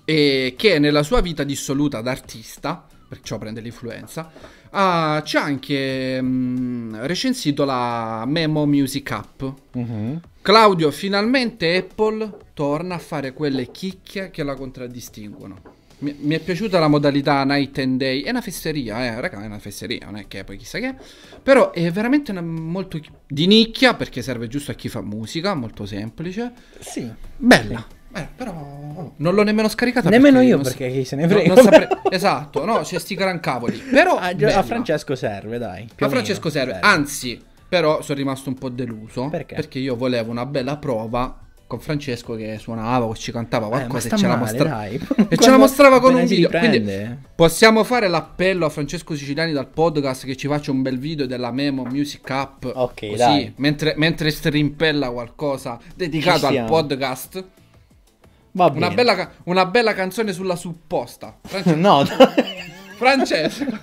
e che nella sua vita dissoluta d'artista, perciò prende l'influenza, uh, ci ha anche um, recensito la Memo Music App. Uh-huh. Claudio, finalmente Apple torna a fare quelle chicche che la contraddistinguono. Mi, mi, è piaciuta la modalità night and day. È una fesseria, eh, raga, è una fesseria, non è che poi chissà che. Però è veramente una, molto di nicchia perché serve giusto a chi fa musica, molto semplice. Sì. Bella. Sì. Eh, però non l'ho nemmeno scaricata. Nemmeno io perché chi se ne frega. Non, non sapre... esatto, no, c'è sti gran cavoli. Però a, a Francesco serve, dai. A Francesco serve. serve. Anzi, però sono rimasto un po' deluso. Perché? Perché io volevo una bella prova con Francesco che suonava o ci cantava qualcosa eh, e ce la mostrava e ce la mostrava con un video quindi possiamo fare l'appello a Francesco Siciliani dal podcast che ci faccia un bel video della Memo Music App ok così, dai. mentre, mentre strimpella qualcosa dedicato al podcast Va una bella, una bella canzone sulla supposta. Francesco. no. Francesco.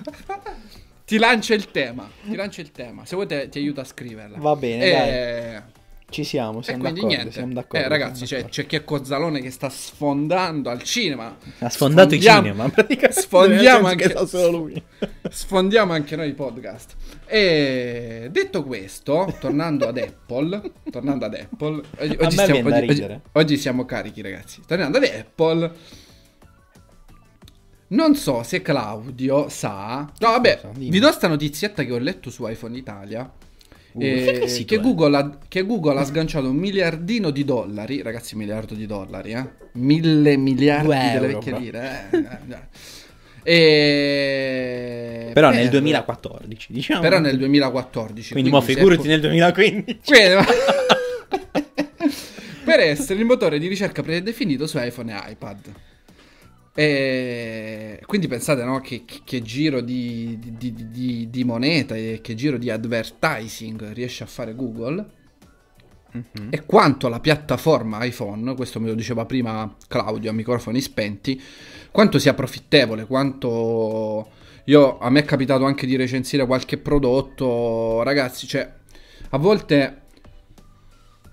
ti lancia il tema. Ti lancia il tema. Se vuoi te, ti aiuto a scriverla. Va bene, e... Ci siamo, siamo e quindi d'accordo, niente. Siamo d'accordo, eh, ragazzi, c'è, c'è chi è Cozzalone che sta sfondando al cinema. Ha sfondato Sfondiamo, i cinema, praticamente. Sfondiamo anche, solo lui. sfondiamo anche noi i podcast. E detto questo, tornando ad Apple, tornando ad Apple, oggi, oggi, stiamo, oggi, oggi, oggi siamo carichi, ragazzi. Tornando ad Apple, non so se Claudio sa. No, vabbè, vi do sta notizietta che ho letto su iPhone Italia. Eh, che, Google ha, che, Google ha, sganciato un miliardino di dollari, ragazzi, miliardo di dollari, eh? Mille miliardi Due delle vecchie bro. lire. Eh? e... Però per... nel 2014, diciamo. Però nel 2014. Quindi, quindi mo figurati nel 2015. Quindi, ma... per essere il motore di ricerca predefinito su iPhone e iPad. E quindi pensate no, che, che, giro di, di, di, di, moneta e che giro di advertising riesce a fare Google mm-hmm. e quanto la piattaforma iPhone, questo me lo diceva prima Claudio a microfoni spenti, quanto sia profittevole, quanto io a me è capitato anche di recensire qualche prodotto, ragazzi, cioè a volte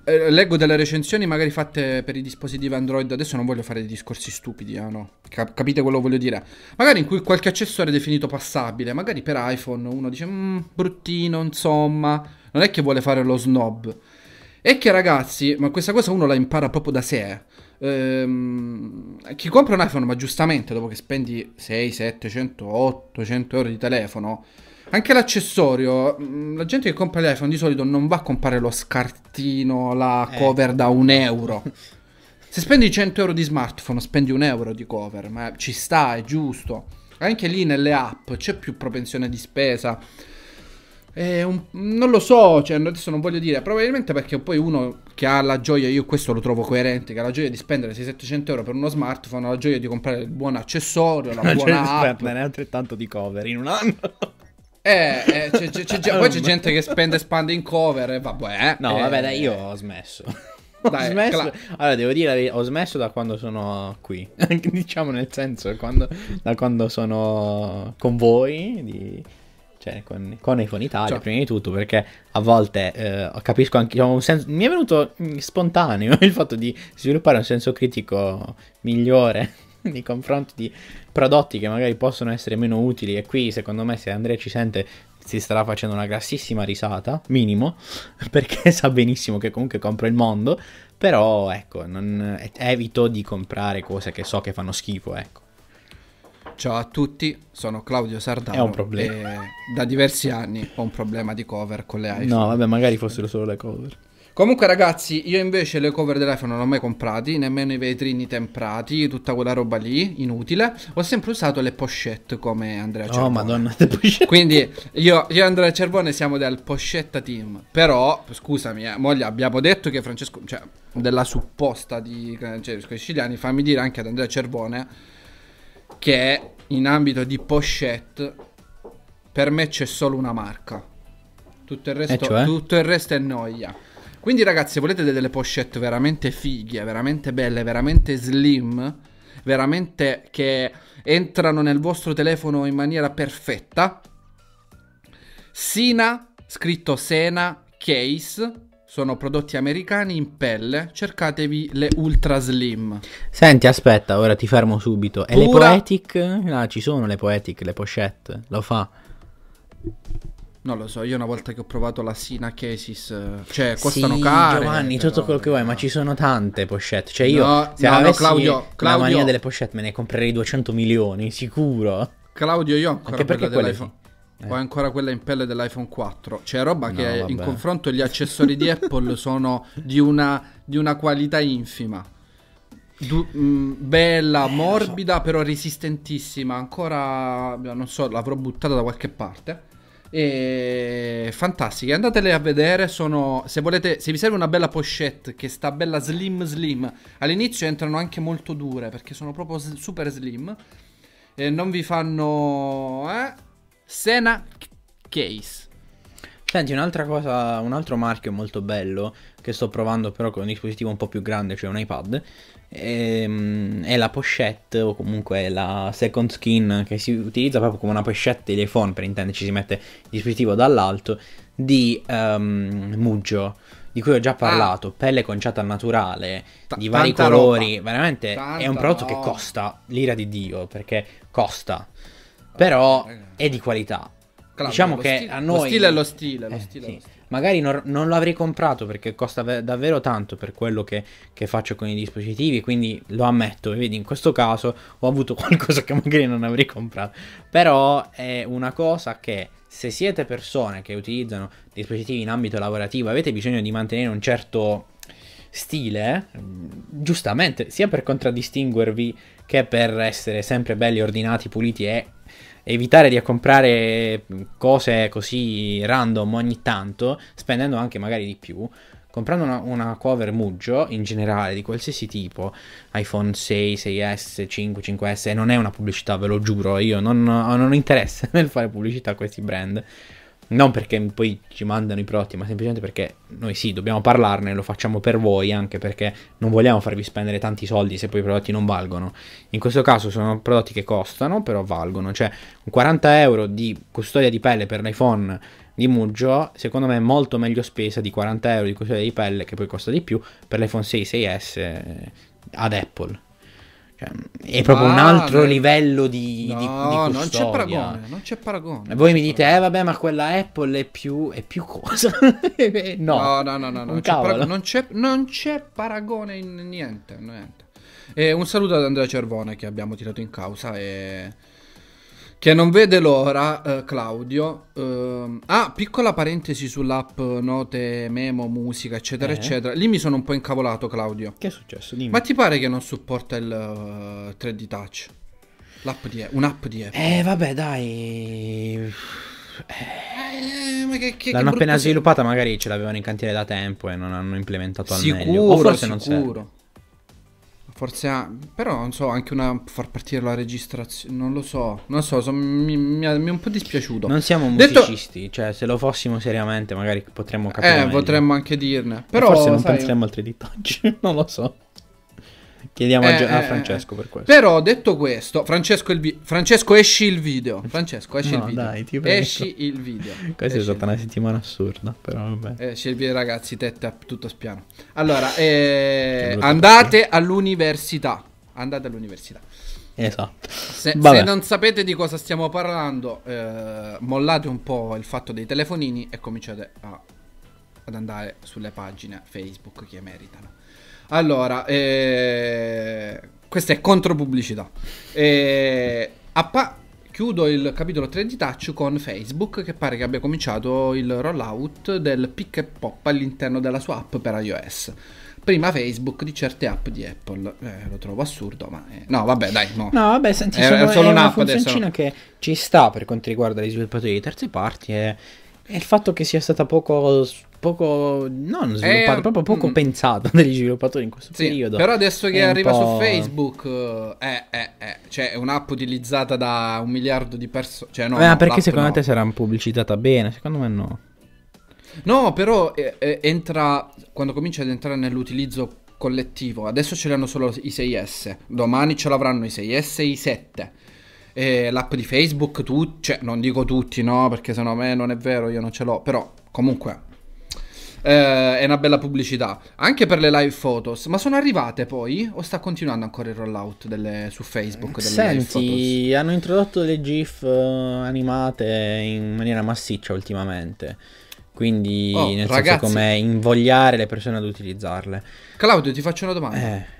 eh, leggo delle recensioni magari fatte per i dispositivi Android. Adesso non voglio fare dei discorsi stupidi, eh, no? Cap- capite quello che voglio dire? Magari in cui qualche accessorio è definito passabile. Magari per iPhone uno dice, mm, bruttino, insomma. Non è che vuole fare lo snob. È che ragazzi, ma questa cosa uno la impara proprio da sé. Ehm, chi compra un iPhone, ma giustamente dopo che spendi 6, 700, 800 euro di telefono anche l'accessorio, mm, la gente che compra l'iPhone di solito non va a comprare lo scartino, la eh. cover da un euro. Se spendi 100 euro di smartphone, spendi un euro di cover, ma ci sta, è giusto. Anche lì nelle app c'è più propensione di spesa. Un, non lo so, cioè adesso non voglio dire, probabilmente perché poi uno che ha la gioia, io questo lo trovo coerente, che ha la gioia di spendere 600-700 euro per uno smartphone, ha la gioia di comprare il buon accessorio, la buona app. spendere altrettanto di cover in un anno. Eh, eh c'è, c'è, c'è, poi c'è gente che spende spande in cover e vabbè. Eh, no, vabbè, dai, io ho smesso. Dai, ho smesso. Cla- allora, devo dire, ho smesso da quando sono qui. diciamo nel senso, quando, da quando sono con voi, di, cioè con, con iPhone Italia, cioè. prima di tutto, perché a volte eh, capisco anche. Un senso, mi è venuto spontaneo il fatto di sviluppare un senso critico migliore nei confronti di prodotti che magari possono essere meno utili e qui secondo me se Andrea ci sente si starà facendo una grassissima risata, minimo, perché sa benissimo che comunque compro il mondo, però ecco, non, evito di comprare cose che so che fanno schifo, ecco. Ciao a tutti, sono Claudio Sardano. È un problema. Da diversi anni ho un problema di cover con le iPhone. No, vabbè, magari fossero solo le cover. Comunque ragazzi, io invece le cover dell'iPhone non ho mai comprati, nemmeno i vetrini temprati, tutta quella roba lì, inutile. Ho sempre usato le pochette come Andrea Cervone. Oh madonna, le pochette. Quindi io, io e Andrea Cervone siamo del pochetta team. Però, scusami, eh, moglie, abbiamo detto che Francesco, cioè, della supposta di Francesco Siciliani, fammi dire anche ad Andrea Cervone che in ambito di pochette per me c'è solo una marca. Tutto il resto, cioè? tutto il resto è noia. Quindi ragazzi, se volete delle pochette veramente fighe, veramente belle, veramente slim, veramente che entrano nel vostro telefono in maniera perfetta, Sina, scritto Sena Case, sono prodotti americani in pelle, cercatevi le Ultra Slim. Senti, aspetta, ora ti fermo subito. E le Pura- Poetic? Ah, ci sono le Poetic, le pochette, lo fa. Non lo so, io una volta che ho provato la Sina Cases, eh, cioè costano sì, care. Giovanni, però- tutto quello che vuoi, ma ci sono tante pochette. Cioè io, No, se no, no, avessi Claudio, la Claudio. mania delle pochette me ne comprerei 200 milioni, sicuro. Claudio, io ho ancora Anche perché quella dell'iPhone. sì. Eh. Ho ancora quella in pelle dell'iPhone 4. C'è roba No, che in vabbè. confronto gli accessori di Apple sono di una, di una qualità infima. Du- mh, bella, morbida, però resistentissima. Ancora, non so, l'avrò buttata da qualche parte. E fantastiche, andatele a vedere. Sono, se volete, se vi serve una bella pochette che sta bella slim slim, all'inizio entrano anche molto dure perché sono proprio super slim. E non vi fanno. Eh? Sena Case. Senti, un'altra cosa, un altro marchio molto bello che sto provando però con un dispositivo un po' più grande, cioè un iPad, ehm, è la pochette o comunque la second skin che si utilizza proprio come una pochette di iPhone, per intenderci si mette il dispositivo dall'alto, di ehm, Muggio, di cui ho già parlato, pelle conciata naturale, Ta- di vari colori, roba. veramente è Tanta un prodotto che roba. costa l'ira di Dio, perché costa, però ragazzi. è di qualità. Claudio, diciamo lo che stile- a lo noi stile è lo stile, lo Eh, stile è sì. lo stile. Magari non, non l'avrei comprato perché costa ve- davvero tanto per quello che, che faccio con i dispositivi, quindi lo ammetto. Vedi, in questo caso ho avuto qualcosa che magari non avrei comprato. Però è una cosa che se siete persone che utilizzano dispositivi in ambito lavorativo avete bisogno di mantenere un certo stile, mm, giustamente, sia per contraddistinguervi che per essere sempre belli, ordinati, puliti e evitare di comprare cose così random ogni tanto, spendendo anche magari di più, comprando una, una cover Muggio in generale di qualsiasi tipo, iPhone 6, 6S, 5, 5S, e non è una pubblicità, ve lo giuro, io non non ho interesse nel fare pubblicità a questi brand. Non perché poi ci mandano i prodotti, ma semplicemente perché noi sì, dobbiamo parlarne, lo facciamo per voi, anche perché non vogliamo farvi spendere tanti soldi se poi i prodotti non valgono. In questo caso sono prodotti che costano, però valgono. Cioè, un 40 euro di custodia di pelle per l'iPhone di Muggio, secondo me è molto meglio spesa di 40 euro di custodia di pelle, che poi costa di più, per l'iPhone 6, 6S eh, ad Apple. Cioè, è proprio un Ma altro non- livello di, di, di No, non c'è paragone, non c'è paragone. E voi mi dite, eh vabbè, ma quella Apple è più, è più cosa? no. No, no, no, no, no, Un non, c'è cavolo. para- non, c'è, non c'è paragone in niente, niente. E un saluto ad Andrea Cervone che abbiamo tirato in causa e che non vede l'ora, eh, Claudio. Ehm, ah, piccola parentesi sull'app note, memo, musica, eccetera, Eh. eccetera. Lì mi sono un po' incavolato, Claudio. Che è successo? Dimmi. Ma ti pare che non supporta il eh, 3D Touch? L'app di un'app di Apple. Eh vabbè, dai. Eh, ma che, che- che L'hanno appena brutto sviluppata, magari ce l'avevano in cantiere da tempo e non hanno implementato al Sicuro, meglio. O forse non serve. Forse ha, però non so, anche una far partire la registrazione, non lo so, non so, so- mi, è un po' dispiaciuto. Non siamo Detto- musicisti, cioè se lo fossimo seriamente magari potremmo capire eh, meglio. potremmo anche dirne. E Però forse non sai, penseremmo al 3D touch, non lo so. Chiediamo a, Eh, a eh, Francesco per questo. Però detto questo, Francesco, il vi- Francesco esci il video. Francesco esci No, il video. dai, ti prego. esci il video. Questa è Esci stata il una settimana assurda, però vabbè. Eh, Silvia, ragazzi, tette a tutto spiano. Allora, eh, andate all'università. Andate all'università. Esatto. Se, se non sapete di cosa stiamo parlando, eh, mollate un po' il fatto dei telefonini e cominciate a- ad andare sulle pagine Facebook che meritano. Allora, eh, questa è contropubblicità. Eh, a pa- chiudo il capitolo 3 di Touch con Facebook che pare che abbia cominciato il rollout del pick e pop all'interno della sua app per iOS. Prima Facebook di certe app di Apple. Eh, lo trovo assurdo, ma... eh, no, vabbè, dai, no. No, vabbè, senti, È- sono, è solo è una un'app adesso. funzioncina che ci sta per quanto riguarda gli sviluppatori di terze parti e, e il fatto che sia stata poco, poco non sviluppata, Eh, proprio poco mm. pensata dagli sviluppatori in questo Sì, periodo. però adesso che È arriva su Facebook, eh, eh, eh, cioè è un'app utilizzata da un miliardo di persone. Cioè, no, ma no, perché secondo no. te sarà pubblicizzata bene? Secondo me no. No, però eh, eh, entra quando comincia ad entrare nell'utilizzo collettivo. Adesso ce l'hanno solo i 6S, domani ce l'avranno i 6S e i 7. E l'app di Facebook, tu, cioè non dico tutti, no, perché secondo me non è vero, io non ce l'ho, però comunque eh, è una bella pubblicità. Anche per le live photos. Ma sono arrivate poi? O sta continuando ancora il rollout delle, su Facebook? Delle Senti, hanno introdotto le GIF uh, animate in maniera massiccia ultimamente. Quindi, oh, nel ragazzi, senso come invogliare le persone ad utilizzarle. Claudio, ti faccio una domanda. Eh.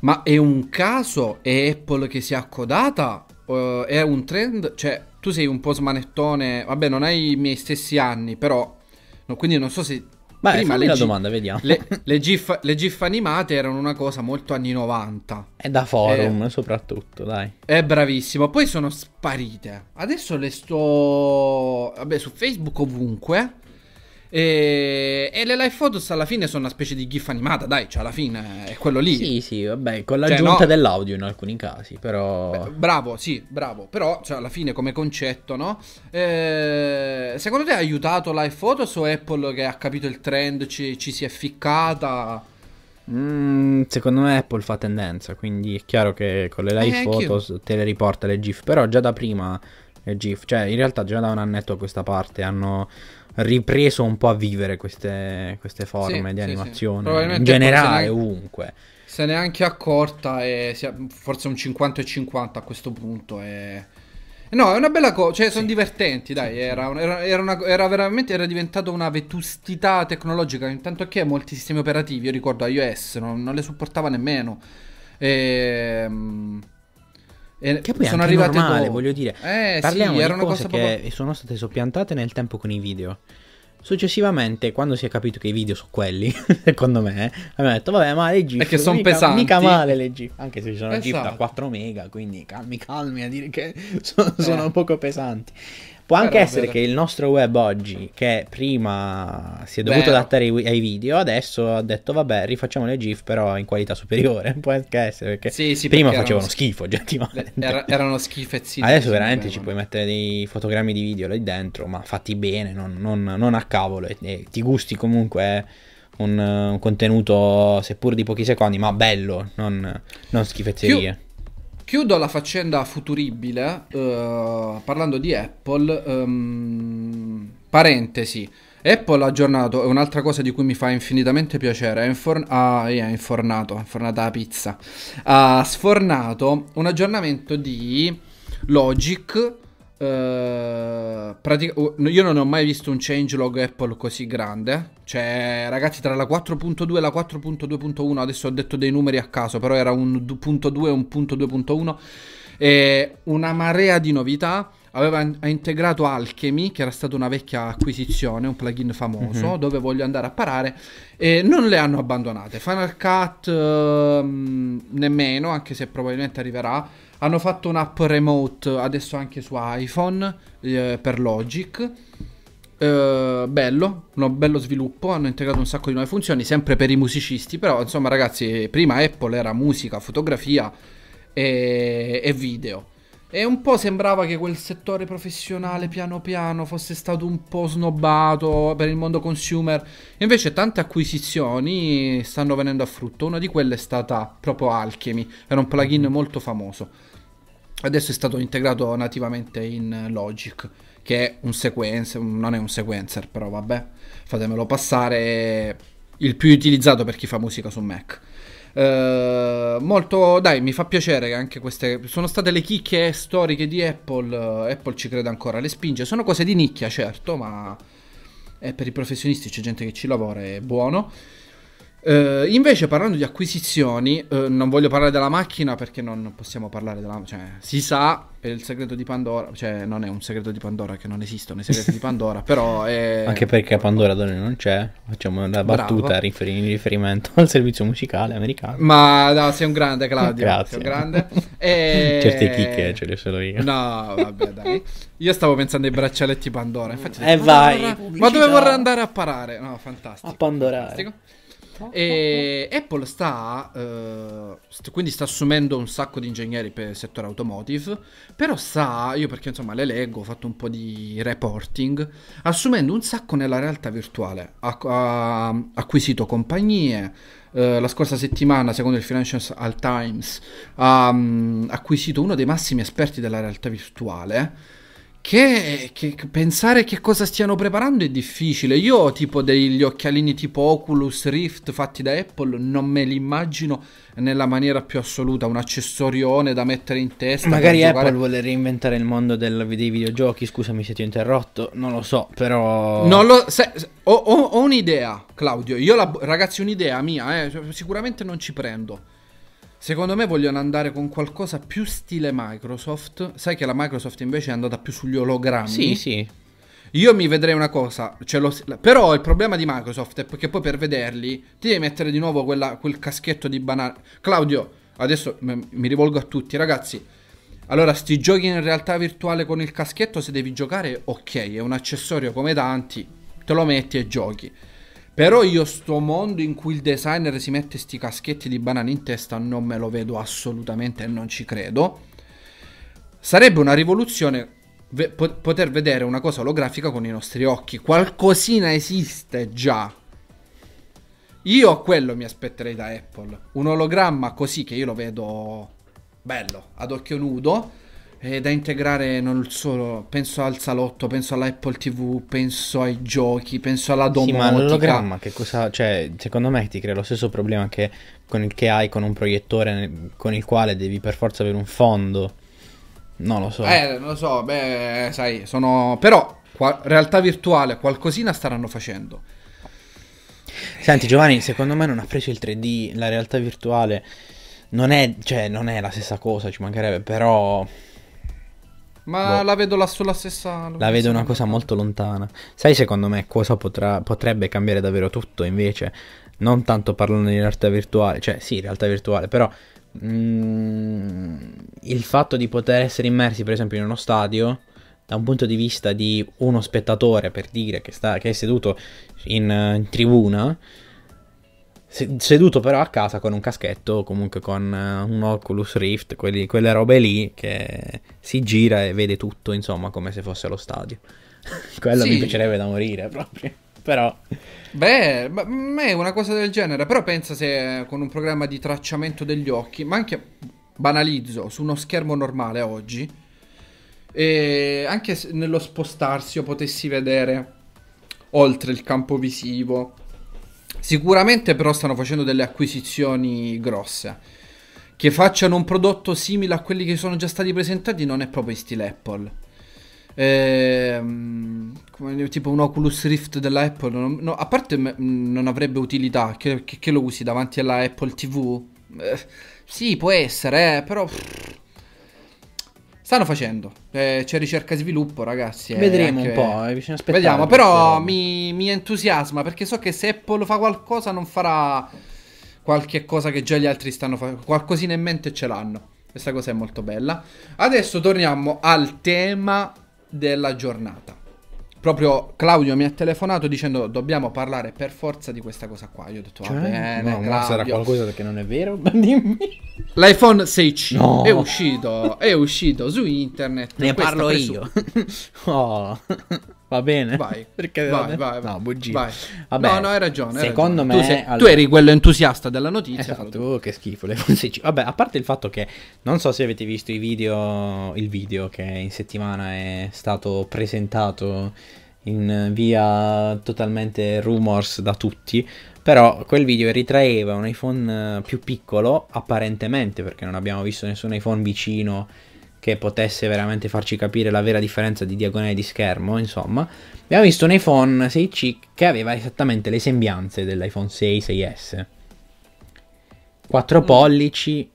Ma è un caso? È Apple che si è accodata? Uh, è un trend? Cioè, tu sei un po' smanettone. Vabbè, non hai i miei stessi anni, però. No, quindi non so se Beh, prima le, la domanda, vediamo. Le, le, GIF, le, GIF, animate erano una cosa molto anni 90. E da forum eh, soprattutto, dai. È bravissimo. Poi sono sparite. Adesso le sto... Vabbè, su Facebook ovunque. E, e, le live photos alla fine sono una specie di GIF animata, dai, cioè alla fine è quello lì. Sì, sì, vabbè, con cioè, l'aggiunta cioè, no, dell'audio in alcuni casi, però... Beh, bravo, sì, bravo, però cioè, alla fine come concetto, no? Eh, secondo te ha aiutato live photos o Apple che ha capito il trend ci, ci si è ficcata? Mm, secondo me Apple fa tendenza, quindi è chiaro che con le live eh, photos anch'io. te le riporta le GIF, però già da prima le GIF, cioè in realtà già da un annetto a questa parte hanno ripreso un po' a vivere queste, queste forme sì, di sì, animazione. Sì. In generale, ovunque. Se ne è anche accorta e forse un 50 e 50 a questo punto. E... No, è una bella cosa, cioè sono divertenti, dai, era, era, era, una, era, veramente, era diventata una vetustità tecnologica, intanto che molti sistemi operativi, io ricordo iOS, non, non le supportava nemmeno. E, ehm, e che poi sono arrivate normale, dopo. voglio dire. Eh, Parliamo sì, di cose che proprio... sono state soppiantate nel tempo con i video. Successivamente, quando si è capito che i video sono quelli, secondo me, abbiamo detto, vabbè, ma le GIF... Perché sono pesanti. Mica male le GIF, anche se ci sono esatto. GIF da 4 mega, quindi calmi calmi a dire che sono, eh. sono poco pesanti. Può anche però, essere che il nostro web oggi, che prima si è dovuto Vero. adattare ai, video, adesso ha detto vabbè rifacciamo le GIF però in qualità superiore. Può anche essere perché sì, sì, prima perché facevano schifo oggettivamente. Era, erano schifezzi. Adesso veramente ci puoi mettere dei fotogrammi di video lì dentro, ma fatti bene, non, non, non a cavolo. E, e, ti gusti comunque un, un, contenuto seppur di pochi secondi, ma bello, non, non schifezzerie. Più Chiudo la faccenda futuribile uh, parlando di Apple. Um, parentesi. Apple ha aggiornato, è un'altra cosa di cui mi fa infinitamente piacere, ha, inforn- ah, yeah, infornato, infornata la pizza, ha sfornato un aggiornamento di Logic Uh, pratica- io non ho mai visto un changelog Apple così grande. Cioè, ragazzi, tra la 4.2 e la 4.2.1, adesso ho detto dei numeri a caso, però era un punto 2 e un punto 2.1. E una marea di novità. Aveva ha integrato Alchemy, che era stata una vecchia acquisizione, un plugin famoso, mm-hmm. dove voglio andare a parare. E non le hanno abbandonate. Final Cut uh, nemmeno, anche se probabilmente arriverà. Hanno fatto un'app remote adesso anche su iPhone eh, per Logic. Eh, bello, un bello sviluppo. Hanno integrato un sacco di nuove funzioni, sempre per i musicisti. Però, insomma, ragazzi, prima Apple era musica, fotografia e, e video. E un po' sembrava che quel settore professionale piano piano fosse stato un po' snobbato per il mondo consumer. Invece tante acquisizioni stanno venendo a frutto. Una di quelle è stata proprio Alchemy, era un plugin molto famoso. Adesso è stato integrato nativamente in Logic, che è un sequencer, non è un sequencer, però vabbè, fatemelo passare, il più utilizzato per chi fa musica su Mac. Uh, molto, dai, mi fa piacere che anche queste sono state le chicche storiche di Apple. Uh, Apple ci crede ancora, le spinge. Sono cose di nicchia, certo, ma per i professionisti c'è gente che ci lavora, è buono. Uh, invece parlando di acquisizioni, uh, non voglio parlare della macchina perché non possiamo parlare della... Cioè, si sa, è il segreto di Pandora, cioè non è un segreto di Pandora che non esistono i segreti di Pandora, però è... Anche perché Pandora da noi non c'è, facciamo una battuta rifer- in riferimento al servizio musicale americano. Ma no, sei un grande Claudio, Grazie. sei un grande. E... Certe chicche ce le solo io. No, vabbè dai. Io stavo pensando ai braccialetti Pandora, infatti... E eh vai! Ma dove vorrei andare a parare? No, fantastico. A Pandora. Fantastico. E Apple sta, uh, st- quindi sta assumendo un sacco di ingegneri per il settore automotive, però sta, io perché insomma le leggo, ho fatto un po' di reporting, assumendo un sacco nella realtà virtuale. Ha, ha acquisito compagnie, uh, la scorsa settimana, secondo il Financial Times, ha um, acquisito uno dei massimi esperti della realtà virtuale Che, che, pensare che cosa stiano preparando è difficile. Io ho tipo degli occhialini tipo Oculus Rift fatti da Apple, non me li immagino nella maniera più assoluta. Un accessorione da mettere in testa. Magari Apple vuole reinventare il mondo del, dei videogiochi. Scusami se ti ho interrotto, non lo so, però. Non lo, se, ho, ho, ho, un'idea, Claudio. Io, la, ragazzi, un'idea mia, eh, sicuramente non ci prendo. Secondo me vogliono andare con qualcosa più stile Microsoft. Sai che la Microsoft invece è andata più sugli ologrammi. Sì, sì. Io mi vedrei una cosa, lo, però il problema di Microsoft è che poi per vederli ti devi mettere di nuovo quella, quel caschetto di banana. Claudio, adesso mi rivolgo a tutti, ragazzi. Allora, sti giochi in realtà virtuale con il caschetto, se devi giocare, ok, è un accessorio come tanti, te lo metti e giochi. Però io sto mondo in cui il designer si mette sti caschetti di banane in testa non me lo vedo assolutamente e non ci credo. Sarebbe una rivoluzione ve- poter vedere una cosa olografica con i nostri occhi. Qualcosina esiste già. Io quello mi aspetterei da Apple. Un ologramma così che io lo vedo bello, ad occhio nudo è da integrare non solo, penso al salotto, penso all'Apple TV, penso ai giochi, penso alla domotica. Sì, ma l'ologramma che cosa, cioè, secondo me ti crea lo stesso problema che con il che hai con un proiettore con il quale devi per forza avere un fondo. Non lo so. Eh, non lo so, beh, sai, sono però qua, realtà virtuale, qualcosina staranno facendo. Senti Giovanni, secondo me non ha preso il 3D, la realtà virtuale non è, cioè, non è la stessa cosa, ci mancherebbe, però ma boh. la vedo là sulla stessa. La vedo una cosa molto lontana. Sai, secondo me, cosa potrà, potrebbe cambiare davvero tutto invece? Non tanto parlando di realtà virtuale, cioè sì, realtà virtuale, però. Mm, il fatto di poter essere immersi, per esempio, in uno stadio, da un punto di vista di uno spettatore, per dire che, sta, che è seduto in, in tribuna seduto però a casa con un caschetto o comunque con uh, un Oculus Rift, quelli, quelle robe lì che si gira e vede tutto, insomma, come se fosse lo stadio. Quello sì. mi piacerebbe da morire proprio. Però... Beh, a me è una cosa del genere, però pensa se con un programma di tracciamento degli occhi, ma anche banalizzo, su uno schermo normale oggi, e anche nello spostarsi io potessi vedere oltre il campo visivo Sicuramente però stanno facendo delle acquisizioni grosse. Che facciano un prodotto simile a quelli che sono già stati presentati non è proprio in stile Apple. Ehm, tipo un Oculus Rift della Apple, no, no, a parte me, non avrebbe utilità, che, che, che, lo usi davanti alla Apple TV? Eh, sì, può essere, eh, però... Pff, Stanno facendo, eh, c'è ricerca e sviluppo ragazzi. Eh, Vedremo anche... un po', eh, bisogna aspettare. Vediamo, però mi, mi, entusiasma perché so che se Apple fa qualcosa non farà qualche cosa che già gli altri stanno facendo, qualcosina in mente ce l'hanno. Questa cosa è molto bella. Adesso torniamo al tema della giornata proprio Claudio mi ha telefonato dicendo dobbiamo parlare per forza di questa cosa qua. Io ho detto cioè, va bene, no, ma sarà qualcosa che non è vero? Dimmi. L'iPhone 6C no. è uscito, è uscito su internet. Ne parlo presu- io. oh. Va bene? Vai. Perché vai, vai, vai. No, bugia. Vai. Vabbè, no, no, hai ragione. Hai secondo ragione. me... Tu, sei, allora... tu, eri quello entusiasta della notizia. Esatto, oh, che schifo. Vabbè, a parte il fatto che non so se avete visto i video, il video che in settimana è stato presentato in via totalmente rumors da tutti. Però quel video ritraeva un iPhone più piccolo, apparentemente, perché non abbiamo visto nessun iPhone vicino che potesse veramente farci capire la vera differenza di diagonale di schermo, insomma, abbiamo visto un iPhone 6C che aveva esattamente le sembianze dell'iPhone 6, 6S. 4 mm. pollici,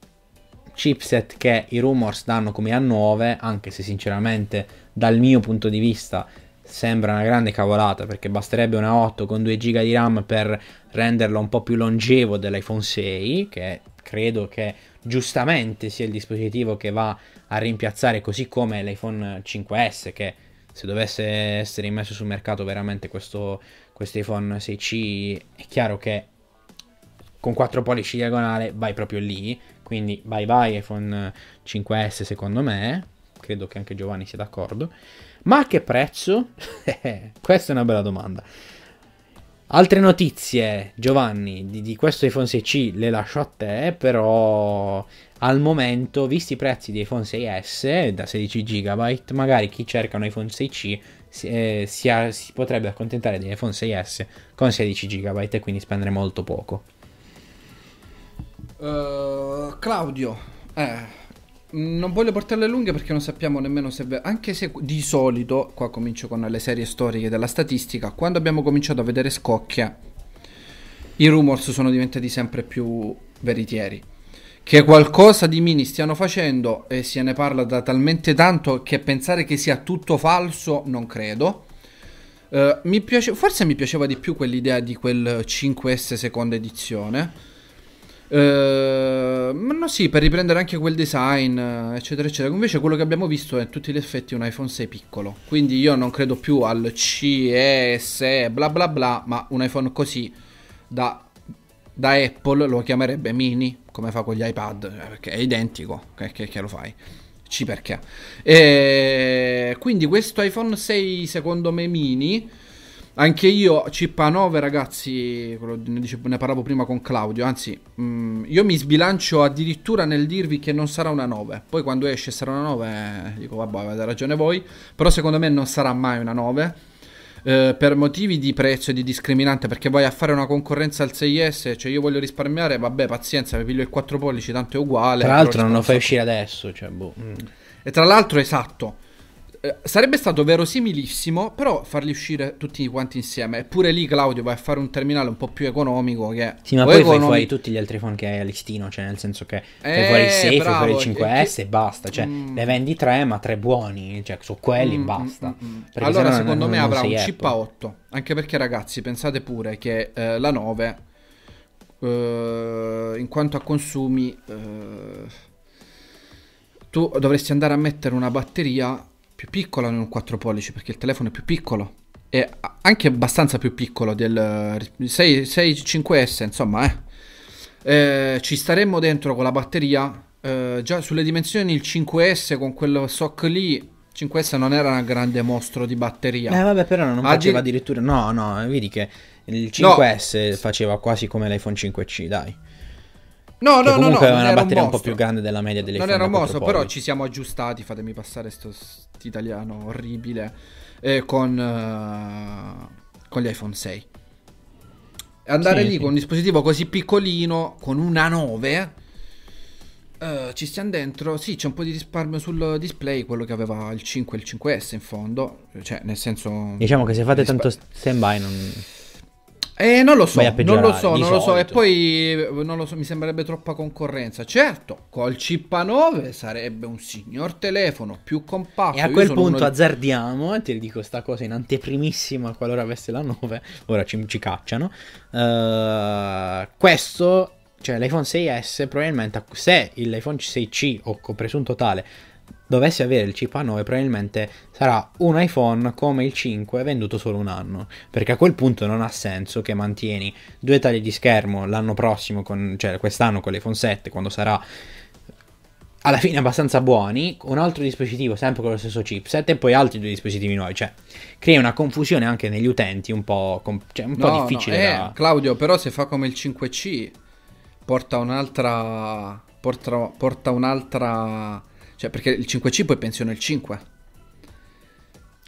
chipset che i rumors danno come A9, anche se sinceramente dal mio punto di vista sembra una grande cavolata perché basterebbe una 8 con 2 GB di RAM per renderlo un po' più longevo dell'iPhone 6, che credo che giustamente sia il dispositivo che va a rimpiazzare così come l'iPhone 5S che se dovesse essere immesso sul mercato veramente questo, iPhone 6C è chiaro che con 4 pollici diagonale vai proprio lì. Quindi bye bye iPhone 5S secondo me. Credo che anche Giovanni sia d'accordo. Ma a che prezzo? Questa è una bella domanda Altre notizie, Giovanni, di, di, questo iPhone 6C le lascio a te, però al momento, visti i prezzi di iPhone 6S da 16 GB, magari chi cerca un iPhone 6C si, eh, si, ha, si potrebbe accontentare di iPhone 6S con 16 GB e quindi spendere molto poco. Uh, Claudio, eh, non voglio portarle lunghe perché non sappiamo nemmeno se... Anche se di solito, qua comincio con le serie storiche della statistica, quando abbiamo cominciato a vedere scocchia, i rumors sono diventati sempre più veritieri. Che qualcosa di mini stiano facendo e se ne parla da talmente tanto che pensare che sia tutto falso non credo. Uh, mi piace, forse mi piaceva di più quell'idea di quel 5S seconda edizione Uh, ma no, sì, per riprendere anche quel design, eccetera, eccetera. Invece quello che abbiamo visto è a tutti gli effetti un iPhone 6 piccolo. Quindi io non credo più al CES, bla bla bla, ma un iPhone così da, da Apple lo chiamerebbe mini, come fa con gli iPad, eh, perché è identico, che, che, che lo fai. C perché. E quindi questo iPhone 6 secondo me mini anche io, chip A9 ragazzi, ne, dicevo, ne, parlavo prima con Claudio, anzi mh, mm, io mi sbilancio addirittura nel dirvi che non sarà una 9, poi quando esce sarà una 9 eh, dico vabbè avete ragione voi, però secondo me non sarà mai una 9. Eh, per motivi di prezzo e di discriminante perché vai a fare una concorrenza al 6S cioè io voglio risparmiare vabbè pazienza mi piglio il 4 pollici tanto è uguale tra l'altro non lo fai uscire adesso cioè, boh. mm. e tra l'altro esatto eh, sarebbe stato verosimilissimo, però farli uscire tutti quanti insieme. Eppure lì, Claudio, vai a fare un terminale un po' più economico. Che sì, ma poi economico... fai fuori tutti gli altri phone che hai a listino. Cioè, nel senso che fai eh, fuori il 6, bravo, fai fuori il 5S e basta. Cioè, mm. ne vendi tre, ma tre buoni. Cioè, su quelli mm, basta. Mm, mm, mm. allora, secondo non, me non avrà un chip A8. Anche perché, ragazzi, pensate pure che eh, la 9, eh, in quanto a consumi, tu dovresti andare a mettere una batteria più piccola in un 4 pollici perché il telefono è più piccolo e anche abbastanza più piccolo del 6, 6 5S insomma eh. Eh, ci staremmo dentro con la batteria eh, già sulle dimensioni il 5S con quello SOC lì 5S non era un grande mostro di batteria eh vabbè però non Aggi... faceva addirittura no no vedi che il 5S no. faceva quasi come l'iPhone 5C dai No, no, no, no, aveva una batteria un, po' più grande della media delle Non era un mostro, però ci siamo aggiustati, fatemi passare sto italiano orribile, eh, con, uh, con gli iPhone 6. Andare sì, lì sì. con un dispositivo così piccolino, con una 9, uh, eh, ci stiamo dentro. Sì, c'è un po' di risparmio sul display, quello che aveva il 5 e il 5S in fondo. Cioè, nel senso... Diciamo che se fate tanto stand-by non... Eh, non lo so, non lo so, non lo so. E poi non lo so, mi sembrerebbe troppa concorrenza. Certo, col chip A9 sarebbe un signor telefono più compatto. E a quel punto di... azzardiamo, e ti dico questa cosa in anteprimissima, qualora avesse la 9, ora ci, ci cacciano. Uh, questo, cioè l'iPhone 6S, probabilmente se l'iPhone 6C o presunto tale dovesse avere il chip A9 probabilmente sarà un iPhone come il 5 venduto solo un anno. Perché a quel punto non ha senso che mantieni due tagli di schermo l'anno prossimo con, cioè quest'anno con l'iPhone 7 quando sarà alla fine abbastanza buoni un altro dispositivo sempre con lo stesso chipset e poi altri due dispositivi nuovi. Cioè crea una confusione anche negli utenti un po', cioè, un no, po difficile no, eh, da... Claudio però se fa come il 5C porta un'altra porta, porta un'altra cioè, perché il 5C poi pensiona il 5.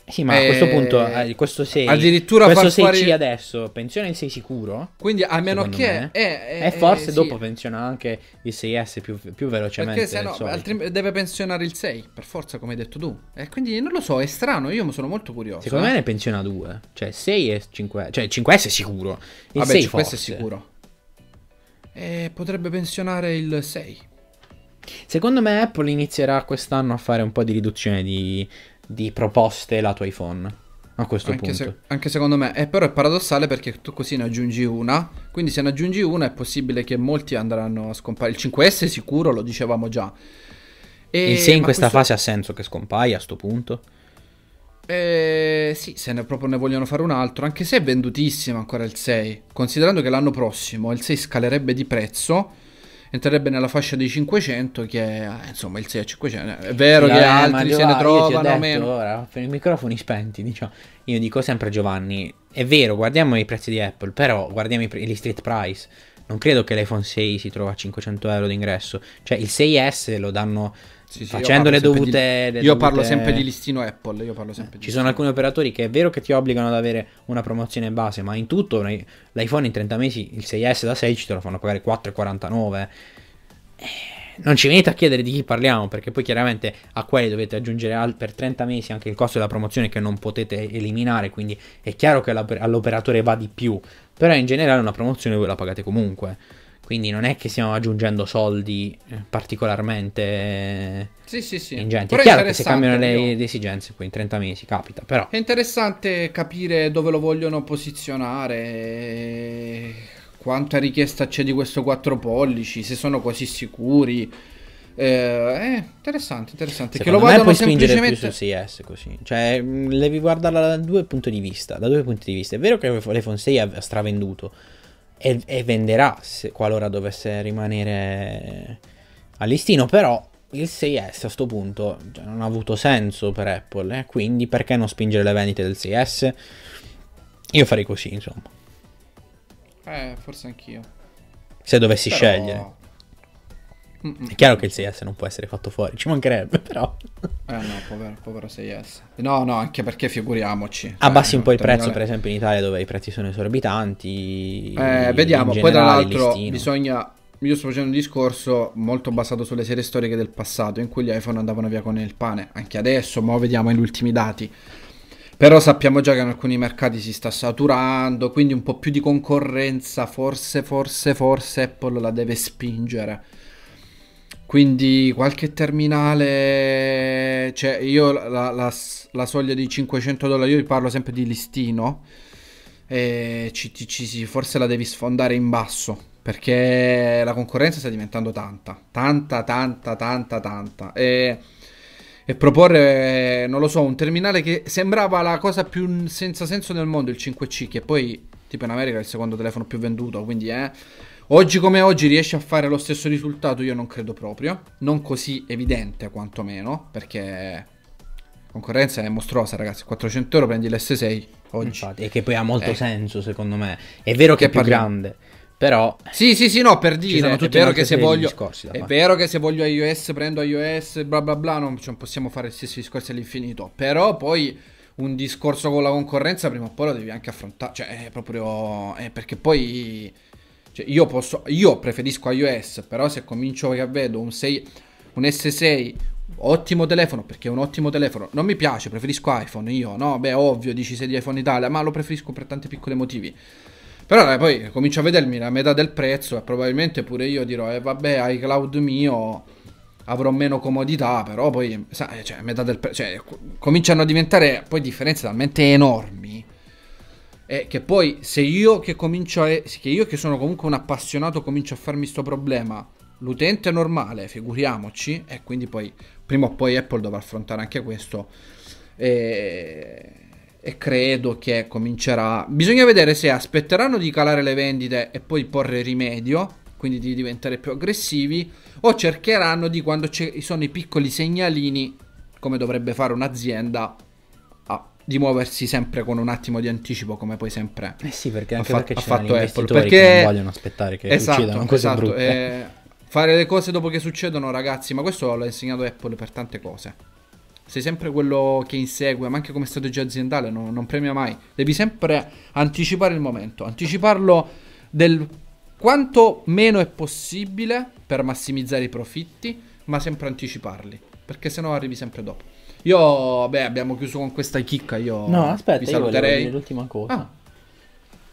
Sì, ma a questo punto, eh, questo 6, addirittura questo 6C fuori... adesso pensiona il 6 sicuro? Quindi a meno che... È, e forse è, dopo sì. pensiona anche il 6S più, più velocemente. Perché se no, altri... deve pensionare il 6, per forza, come hai detto tu. E quindi non lo so, è strano, io sono molto curioso. Secondo eh? me ne pensiona due. Cioè 6 e 5... Cioè il 5S è sicuro. Il Vabbè, 6 il 5S forse. è sicuro. E potrebbe pensionare il 6. Secondo me Apple inizierà quest'anno a fare un po' di riduzione di, di proposte lato iPhone. A questo anche punto. Se, anche secondo me. Eh, però è paradossale perché tu così ne aggiungi una. Quindi se ne aggiungi una è possibile che molti andranno a scomparire. Il 5S sicuro, lo dicevamo già. E, il 6 in questa questo... fase ha senso che scompaia a sto punto? Eh, sì, se ne proprio ne vogliono fare un altro, anche se è vendutissimo ancora il 6, considerando che l'anno prossimo il 6 scalerebbe di prezzo entrerebbe nella fascia dei 500 che eh, insomma il 6 a 500 è vero Sì, che vabbè, altri se ne trovano meno Ora, per i microfoni spenti, diciamo. Io dico sempre a Giovanni, è vero, guardiamo i prezzi di Apple, però guardiamo i pre- gli street price. Non credo che l'iPhone 6 si trova a 500 euro d'ingresso. Cioè, il 6S lo danno Sì, sì, facendo le dovute... di- le io parlo sempre di listino Apple io parlo sempre di Ci sono alcuni operatori che è vero che ti obbligano ad avere una promozione base, ma in tutto l'i- l'iPhone in 30 mesi, il 6S da 16 te lo fanno pagare 4,49. Eh, Non ci venite a chiedere di chi parliamo, perché poi chiaramente a quelli dovete aggiungere al- per 30 mesi anche il costo della promozione che non potete eliminare, quindi è chiaro che all'oper- all'operatore va di più, però in generale una promozione voi la pagate comunque. Quindi non è che stiamo aggiungendo soldi eh, particolarmente eh, sì sì sì ingenti. Però È chiaro che se cambiano le, le esigenze poi in 30 mesi capita, però È interessante capire dove lo vogliono posizionare, quanta richiesta c'è di questo 4 pollici, se sono così sicuri. Eh, è interessante, interessante. che lo Secondo vadano puoi spingere più semplicemente... sul 6S così. Cioè, mh, devi guardarla da due punti di vista. Da due punti di vista. È vero che l'iPhone 6 ha stravenduto e, e venderà se, qualora dovesse rimanere a listino, però il 6S a sto punto cioè, non ha avuto senso per Apple. eh, Quindi perché non spingere le vendite del 6S? Io farei così, insomma. Eh, forse anch'io. Se dovessi Però- scegliere. Mm-mm. È chiaro che il 6S non può essere fatto fuori, ci mancherebbe, però. Eh no, povero, povero 6S. No, no, anche perché figuriamoci. Abbassi Cioè, un po' il prezzo, per esempio, in Italia dove i prezzi sono esorbitanti. Eh, vediamo, poi tra generale, l'altro listino. bisogna... Io sto facendo un discorso molto basato sulle serie storiche del passato, in cui gli iPhone andavano via con il pane. Anche adesso, ma vediamo gli ultimi dati. Però sappiamo già che in alcuni mercati si sta saturando, quindi un po' più di concorrenza, forse, forse, forse Apple la deve spingere. Quindi qualche terminale, cioè io la, la- la soglia di 500 dollari, io parlo sempre di listino, e sì, forse la devi sfondare in basso, perché la concorrenza sta diventando tanta, tanta, tanta, tanta, tanta. E, e proporre, non lo so, un terminale che sembrava la cosa più senza senso del mondo, il 5C, che poi tipo in America è il secondo telefono più venduto, quindi eh, oggi come oggi riesce a fare lo stesso risultato, io non credo proprio, non così evidente quantomeno, perché concorrenza è mostruosa ragazzi, 400 euro prendi l'S6 oggi. Infatti, e che poi ha molto Eh. senso, secondo me. È vero che, Che è più parliamo- grande, però Sì, sì, sì, no, per dire, è vero che se voglio discorsi è vero che se voglio iOS prendo iOS bla bla bla, non, cioè, possiamo fare gli stessi discorsi all'infinito, però poi un discorso con la concorrenza prima o poi lo devi anche affrontare, cioè è proprio è perché poi cioè, io posso io preferisco iOS, però se comincio che vedo un 6 un S6 Ottimo telefono perché è un ottimo telefono. Non mi piace, preferisco iPhone io. No, beh, ovvio, dici sei di iPhone Italia, ma lo preferisco per tanti piccoli motivi. Però poi comincio a vedermi la metà del prezzo e probabilmente pure io dirò, eh vabbè, iCloud mio avrò meno comodità, però poi, sai, cioè, metà del prezzo, cioè, co- cominciano a diventare poi differenze talmente enormi. E che poi se io che comincio a, che io che sono comunque un appassionato comincio a farmi sto problema, l'utente normale, figuriamoci, e quindi poi prima o poi Apple dovrà affrontare anche questo. E, e credo che comincerà. Bisogna vedere se aspetteranno di calare le vendite e poi porre rimedio, quindi di diventare più aggressivi, o cercheranno di quando ci sono i piccoli segnalini, come dovrebbe fare un'azienda, di muoversi sempre con un attimo di anticipo, come poi sempre Eh sì, perché ha anche fa- perché ha ci sono fatto Apple, perché- non vogliono aspettare che esatto, succedano cose esatto, brutte. eh, fare le cose dopo che succedono, ragazzi, ma questo l'ha insegnato Apple per tante cose. Sei sempre quello che insegue, ma anche come strategia aziendale non, non premia mai. Devi sempre anticipare il momento, anticiparlo del quanto meno è possibile per massimizzare i profitti, ma sempre anticiparli, perché sennò arrivi sempre dopo. Io, beh, abbiamo chiuso con questa chicca, io No, aspetta, vi saluterei. l'ultima cosa. Ah,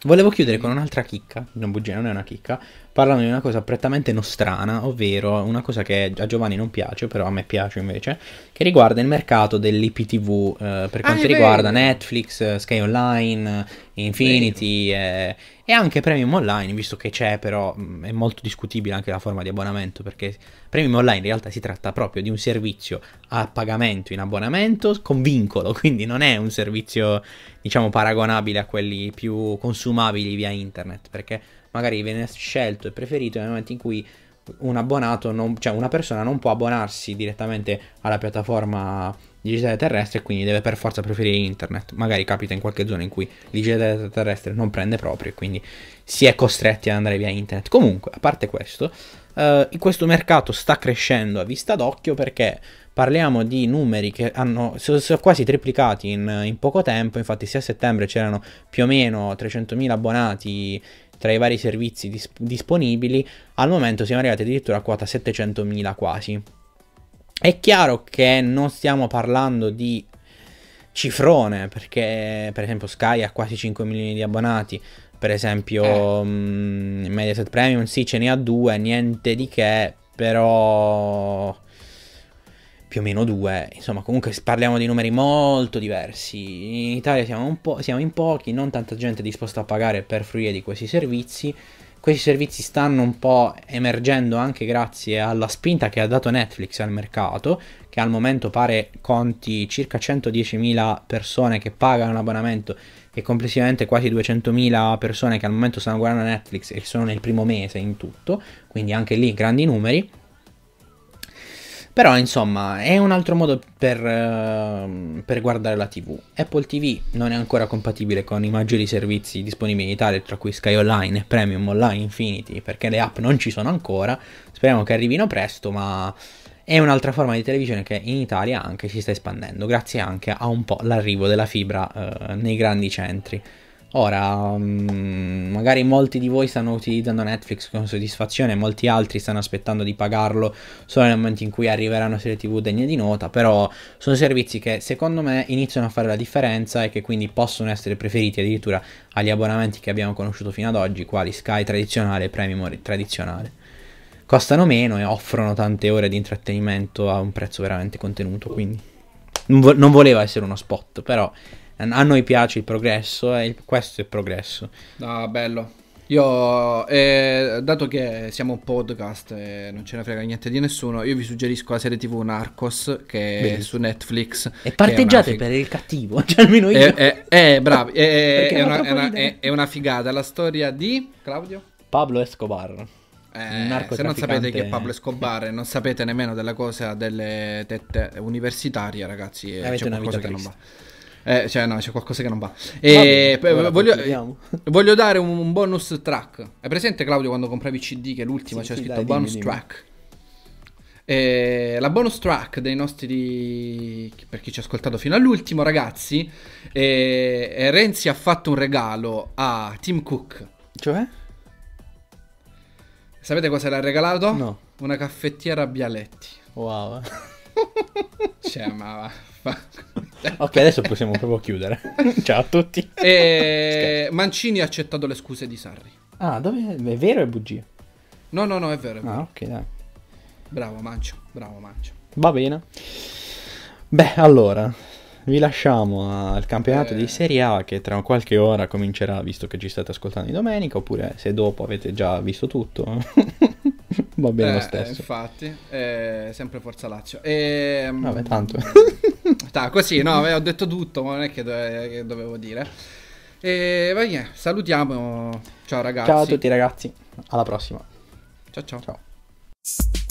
Volevo chiudere con un'altra chicca, non bugia, non è una chicca, parlando di una cosa prettamente nostrana, ovvero una cosa che a Giovanni non piace, però a me piace invece, che riguarda il mercato dell'IPTV eh, per quanto è riguarda vero. Netflix, eh, Sky Online, eh, Infinity eh, e anche Premium Online, visto che c'è però mh, è molto discutibile anche la forma di abbonamento, perché Premium Online in realtà si tratta proprio di un servizio a pagamento in abbonamento con vincolo, quindi non è un servizio diciamo paragonabile a quelli più consumabili via internet, perché magari viene scelto e preferito nel momento in cui un abbonato, non, cioè una persona non può abbonarsi direttamente alla piattaforma digitale terrestre, quindi deve per forza preferire internet. Magari capita in qualche zona in cui il digitale terrestre non prende proprio e quindi si è costretti ad andare via internet. Comunque, a parte questo, eh, questo mercato sta crescendo a vista d'occhio perché parliamo di numeri che hanno, sono, sono quasi triplicati in, in, poco tempo, infatti sia a settembre c'erano più o meno 300.000 abbonati tra i vari servizi dis- disponibili, al momento siamo arrivati addirittura a quota 700.000 quasi. È chiaro che non stiamo parlando di cifrone, perché per esempio Sky ha quasi 5 milioni di abbonati, per esempio eh. mm, Mediaset Premium sì ce ne ha due, niente di che, però più o meno due, insomma comunque parliamo di numeri molto diversi, in Italia siamo, siamo in pochi, non tanta gente è disposta a pagare per fruire di questi servizi, questi servizi stanno un po' emergendo anche grazie alla spinta che ha dato Netflix al mercato, che al momento pare conti circa 110.000 persone che pagano un abbonamento e complessivamente quasi 200.000 persone che al momento stanno guardando Netflix e sono nel primo mese in tutto, quindi anche lì grandi numeri. Però insomma è un altro modo per, uh, per, guardare la TV. Apple TV non è ancora compatibile con i maggiori servizi disponibili in Italia, tra cui Sky Online, Premium Online, Infinity, perché le app non ci sono ancora. Speriamo che arrivino presto, ma è un'altra forma di televisione che in Italia anche si sta espandendo, grazie anche a un po' l'arrivo della fibra uh, nei grandi centri. Ora, um, magari molti di voi stanno utilizzando Netflix con soddisfazione, molti altri stanno aspettando di pagarlo solo nel momento in cui arriveranno serie TV degne di nota, però sono servizi che secondo me iniziano a fare la differenza e che quindi possono essere preferiti addirittura agli abbonamenti che abbiamo conosciuto fino ad oggi, quali Sky tradizionale e Premium tradizionale. Costano meno e offrono tante ore di intrattenimento a un prezzo veramente contenuto, quindi non voleva essere uno spot, però a noi piace il progresso e questo è il progresso. Ah, bello. Io, eh, dato che siamo un podcast e non ce ne frega niente di nessuno, io vi suggerisco la serie TV Narcos che Bellissimo. è su Netflix. E parteggiate per il cattivo, cioè almeno io. Eh, eh, eh bravi, è, è, una, è, una, è, una, figata. La storia di Claudio? Pablo Escobar. Eh, se non sapete che è Pablo Escobar e non sapete nemmeno della cosa delle tette universitarie, ragazzi, Avete c'è qualcosa che non va. Eh, cioè, no, c'è qualcosa che non va. E Vabbè, voglio, voglio, dare un bonus track. È presente, Claudio, quando compravi CD che l'ultima sì, c'è sì, scritto dai, bonus dimmi, track? E la bonus track dei nostri. Per chi ci ha ascoltato fino all'ultimo, ragazzi. E... Renzi ha fatto un regalo a Tim Cook. Cioè? Sapete cosa l'ha regalato? No. Una caffettiera a Bialetti. Wow. cioè, ma ok, adesso possiamo proprio chiudere. Ciao a tutti. E Mancini ha accettato le scuse di Sarri. Ah, dove è vero o è bugia? No, no, no, è vero. È vero. Ah, ok, dai. Bravo Mancio, bravo Mancio. Va bene. Beh, allora, vi lasciamo al campionato eh... di Serie A che tra qualche ora comincerà, visto che ci state ascoltando di domenica, oppure se dopo avete già visto tutto. Va bene eh, lo stesso. Infatti, eh, sempre Forza Lazio. E, ehm, Vabbè, tanto. ta, così, no, ho detto tutto, ma non è che, dove, che dovevo dire. E vai, salutiamo. Ciao ragazzi. Ciao a tutti ragazzi, alla prossima. Ciao ciao. Ciao.